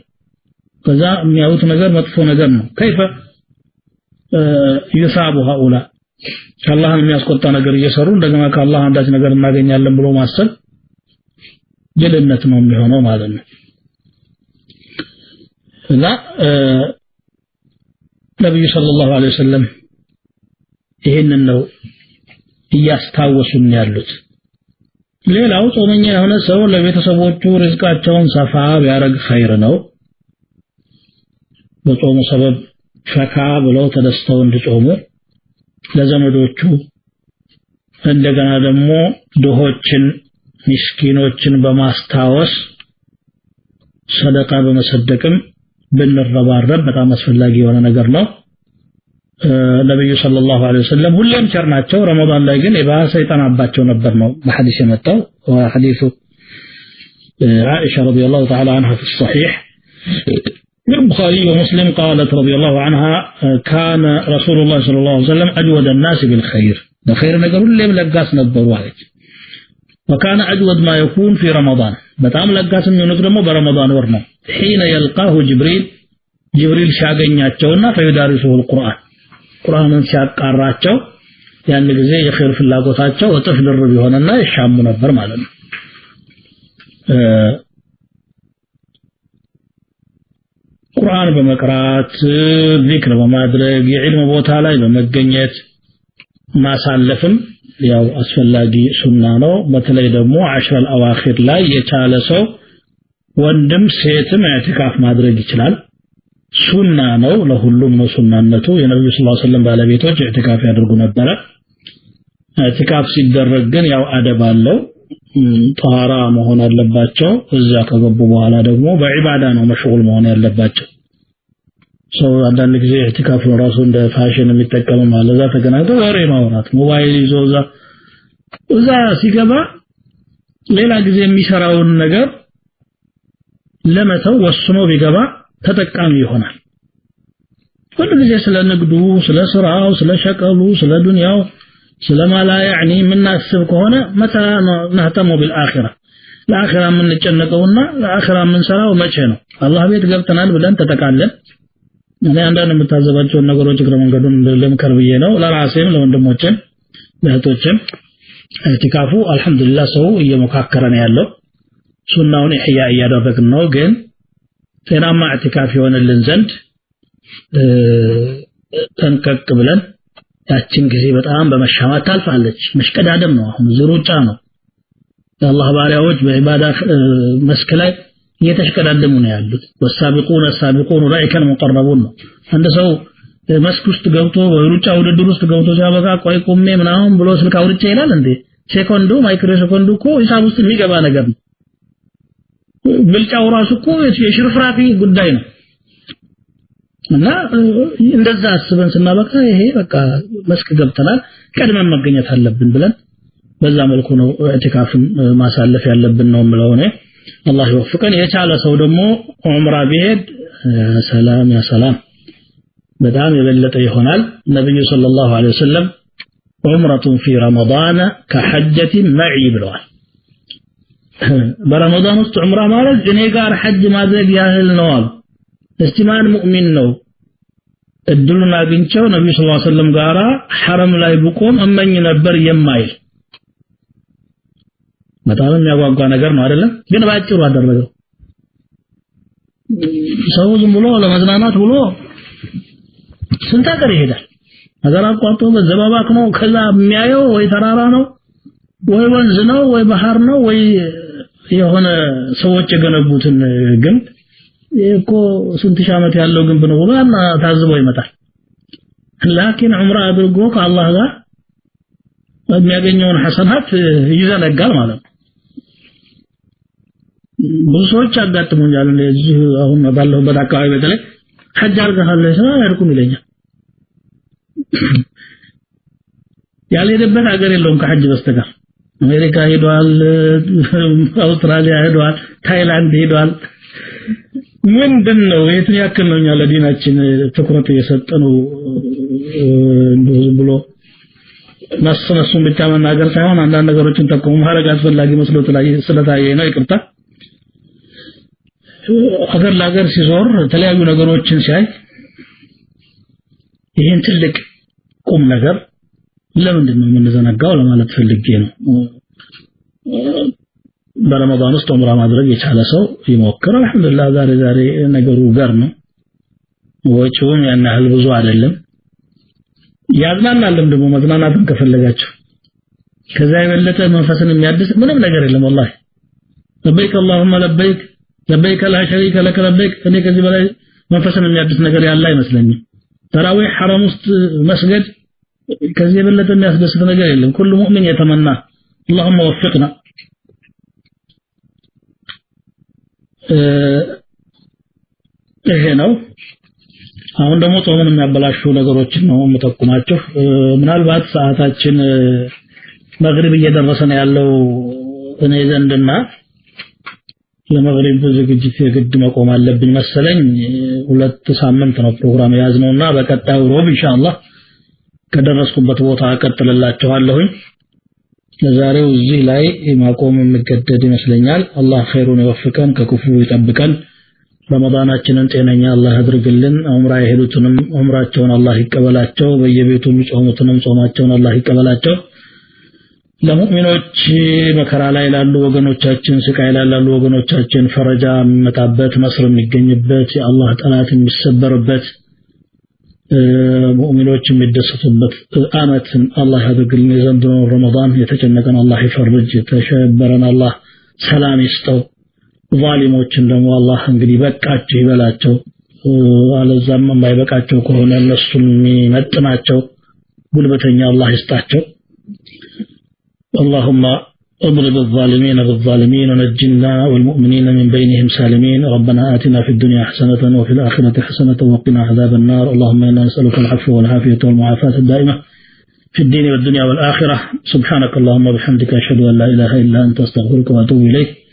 ከዛ የሚያዩት ነገር መጥፎ ነገር ነው ከይፈ ይሳቡ هؤلاء ከአላህን የሚያስቆጣ ነገር እየሰሩ እንደገና ከአላህ አንዳች ነገር እናገኛለን ብሎ ማሰብ ጅልነት ነው የሚሆነው ማለት ነው እና ነብዩ ሰለላሁ ዐለይሂ ወሰለም ይህንን ነው እያስታወሱን ያሉት። ሌላው ጾመኛ የሆነ ሰው ለቤተሰቦቹ ሪዝቃቸውን ሰፋ ቢያደርግ ኸይር ነው። በጾሙ ሰበብ ፈካ ብለው ተደስተው እንዲጾሙ ለዘመዶቹ እንደገና ደግሞ ድሆችን ምስኪኖችን በማስታወስ ሰደቃ በመሰደቅም ብንረባረብ በጣም አስፈላጊ የሆነ ነገር ነው ነብዩ ሰለላሁ ዐለይሂ ወሰለም ሁሌም ቸር ናቸው ረመዳን ላይ ግን የባሰ ይጠናባቸው ነበር ነው በሐዲስ የመጣው ሐዲሱ عائشة رضي الله تعالى عنها في الصحيح البخاري ومسلم قالت رضي الله عنها كان رسول الله صلى الله عليه وسلم أجود الناس بالخير بخير نقول اللي ملقاس نبر عليك وكان أجود ما يكون في رمضان بتعم لقاس من ينقدمه برمضان ورنا حين يلقاه جبريل جبريل شاقنياتشونا فيدارسه القرآن ቁርአንን ሲያቃራቸው ያን ጊዜ የኸይር ፍላጎታቸው እጥፍ ድርብ ይሆንና ይሻሙ ነበር ማለት ነው ቁርአን በመቅራት ዚክር በማድረግ የዕልም ቦታ ላይ በመገኘት ማሳለፍም ያው አስፈላጊ ሱና ነው። በተለይ ደግሞ አሽረል አዋኺር ላይ የቻለ ሰው ወንድም ሴትም ኢዕቲካፍ ማድረግ ይችላል። ሱና ነው ለሁሉም ነው ሱናነቱ። የነብዩ ሰለላሁ ዐለይሂ ወሰለም ባለቤቶች ኢዕቲካፍ ያደርጉ ነበረ። ኢዕቲካፍ ሲደረግ ግን ያው አደብ አለው። ጧራ መሆን አለባቸው። እዛ ከገቡ በኋላ ደግሞ በዒባዳ ነው መሽጉል መሆን ያለባቸው ሰው አንዳንድ ጊዜ ኢዕቲካፍ ነው ራሱ እንደ ፋሽን የሚጠቀመው ማለት እዛ ተገናኝቶ ወሬ ማውራት ሞባይል ይዞ እዛ እዛ ሲገባ ሌላ ጊዜ የሚሰራውን ነገር ለመተው ወስኖ ቢገባ ተጠቃሚ ይሆናል። ሁሉ ጊዜ ስለ ንግዱ ስለ ስራው ስለ ሸቀሉ ስለ ዱንያው ስለ ማላ ያኒ የምናስብ ከሆነ መታ ነህተሙ ቢልአኺራ። ለአኺራ የምንጨነቀውና ለአኺራ የምንሰራው መቼ ነው? አላህ ቤት ገብተናል ብለን ተጠቃለን እኔ አንዳንድ የምታዘባቸውን ነገሮች እግረ መንገዱን ልምከር ብዬ ነው። ለራሴም ለወንድሞችም ለእህቶችም ኢዕቲካፉ አልহামዱሊላህ ሰው እየሞካከረ ነው ያለው። ሱናውን ኢህያ እያደረግን ነው። ግን ጤናማ ኢዕቲካፍ ይሆንልን ዘንድ ጠንቀቅ ብለን ያችን ጊዜ በጣም በመሻማት ታልፋለች። መሽቀዳደም ነው አሁን ሩጫ ነው። የአላህ ባሪያዎች በዒባዳ መስክ ላይ እየተሽቀዳደሙ ነው ያሉት። والسابقون السابقون أولئك المقربون ነው። አንድ ሰው መስክ ውስጥ ገብቶ በሩጫ ውድድር ውስጥ ገብቶ ሲያበቃ ቆይ ቆሜ ምናምን ብሎ ስልክ አውርቼ ይላል እንዴ? ሴኮንዱ micro second ኡ እኮ ሂሳብ ውስጥ የሚገባ ነገር ነው። ብልጫው ራሱ እኮ የሽርፍራፊ ጉዳይ ነው። እና እንደዛ አስበን ስናበቃ ይሄ በቃ መስክ ገብተናል ቀድመን መገኘት አለብን ብለን በዛ መልኩ ነው ኢዕቲካፍን ማሳለፍ ያለብን ነው የምለው እኔ አላህ ይወፍቀን። የቻለ ሰው ደግሞ ዑምራ ቢሄድ ሰላም ያ ሰላም በጣም የበለጠ ይሆናል። ነብዩ ሰለላሁ ዐለይሂ ወሰለም ዑምረቱን ፊ ረመዳን ከሐጀት መዒ ብለዋል። በረመዳን ውስጥ ዑምራ ማለት እኔ ጋር ሐጅ ማድረግ ያህል ነው አሉ። እስቲ ማን ሙእሚን ነው? እድሉን አግኝቸው ነብዩ ሰለላሁ ዐለይሂ ወሰለም ጋራ ሐረም ላይ ብቆም እመኝ ነበር የማይል በጣም የሚያጓጓ ነገር ነው አይደለም? ግን ባጭሩ አደረገው። ሰው ዝም ብሎ ለመዝናናት ብሎ ስንት ሀገር ይሄዳል? ሀገር አቋርጦ በዘባባክ ነው። ከዛ የሚያየው ወይ ተራራ ነው ወይ ወንዝ ነው ወይ ባህር ነው ወይ የሆነ ሰዎች የገነቡትን ግንብ። እኮ ስንት ሺህ ዓመት ያለው ግንብ ነው ብሎ ታዝቦ ይመጣል። ላኪን ዑምራ አድርጎ ከአላህ ጋር የሚያገኘውን ሐሰናት ይዘነጋል ማለት ነው ብዙ ሰዎች ያጋጥሙኛል እንደዚህ አሁን ባለሁበት አካባቢ በተለይ ሐጅ አድርገሃል ስራ አያድርጉም ይለኛል። ያልሄደበት ሀገር የለውም ከሐጅ በስተቀር። አሜሪካ ሄዷል አውስትራሊያ ሄዷል ታይላንድ ሄዷል። ምንድን ነው የትን ያክል ነው እኛ ለዲናችን ትኩረት የሰጠነው? እንደው ዝም ብሎ ማስነሱን ብቻ መናገር ሳይሆን አንዳንድ ነገሮችን ጠቁሙ ማድረግ አስፈላጊ መስሎ ስለታየ ነው። ይቅርታ አገር ለአገር ሲዞር የተለያዩ ነገሮችን ሲያይ ይህን ትልቅ ቁም ነገር ለምንድን ነው የምንዘነጋው ለማለት ፈልጌ ነው። በረመዳን ውስጥ ዑምራ ማድረግ የቻለ ሰው ይሞክር። አልሐምዱሊላህ ዛሬ ዛሬ ነገሩ ጋር ነው። ወጪውም ያን ያህል ብዙ አይደለም። ያዝናናልም ደግሞ መዝናናትን ከፈለጋቸው ከዛ የበለጠ መንፈስን የሚያድስ ምንም ነገር የለም። ወላሂ ለበይክ አላሁመ ለበይክ ለበይክ ላ ሸሪከ ለከ ለበይክ እኔ ከዚህ በላይ መንፈስን የሚያድስ ነገር ያለ አይመስለኝም ተራዊህ ሐረም ውስጥ መስገድ ከዚህ የበለጠ የሚያስደስት ነገር የለም ኩሉ ሙእሚን የተመና اللهم وفقنا ይሄ ነው አሁን ደግሞ ጾምን የሚያበላሹ ነገሮችን ነው የምጠቁማችሁ ምናልባት ሰዓታችን መግሪብ እየደረሰ ነው ያለው እኔ ዘንድና ለመግሪብ ዝግጅት የግድ መቆም አለብኝ መሰለኝ። ሁለት ሳምንት ነው ፕሮግራም የያዝነውና በቀጣዩ ሮብ ኢንሻአላህ ከደረስኩበት ቦታ አቀጥልላችኋለሁኝ ለዛሬው እዚህ ላይ ማቆም የሚገደድ ይመስለኛል። አላህ ኸይሩን ይወፍቀን ከክፉ ይጠብቀን። ረመዳናችንን ጤነኛ አላህ ያድርግልን። ዑምራ የሄዱትንም ዑምራቸውን አላህ ይቀበላቸው። በየቤቱ የሚጾሙትንም ጾማቸውን አላህ ይቀበላቸው ለሙእሚኖች መከራ ላይ ላሉ ወገኖቻችን ስቃይ ላይ ላሉ ወገኖቻችን ፈረጃ የሚመጣበት መስር የሚገኝበት የአላህ ጠላት የሚሰበርበት ሙእሚኖች የሚደሰቱበት አመትን አላህ ያድርግልን። የዘንድሮን ረመዳን የተጨነቀን አላህ ይፈርጅ የተሸበረን አላህ ሰላም ይስጠው። ዛሊሞችን ደግሞ አላህ እንግዲህ በቃችሁ ይበላቸው። አለዛም የማይበቃቸው ከሆነ እነሱን የሚመጥናቸው ጉልበተኛ አላህ ይስጣቸው اللهم أضرب الظالمين بالظالمين ونجنا والمؤمنين من بينهم سالمين. ربنا آتنا في الدنيا حسنة وفي الآخرة حسنة وقنا عذاب النار. اللهم إنا نسألك العفو والعافية والمعافاة الدائمة في الدين والدنيا والآخرة. سبحانك اللهم وبحمدك أشهد أن لا إله إلا أنت أستغفرك وأتوب إليك.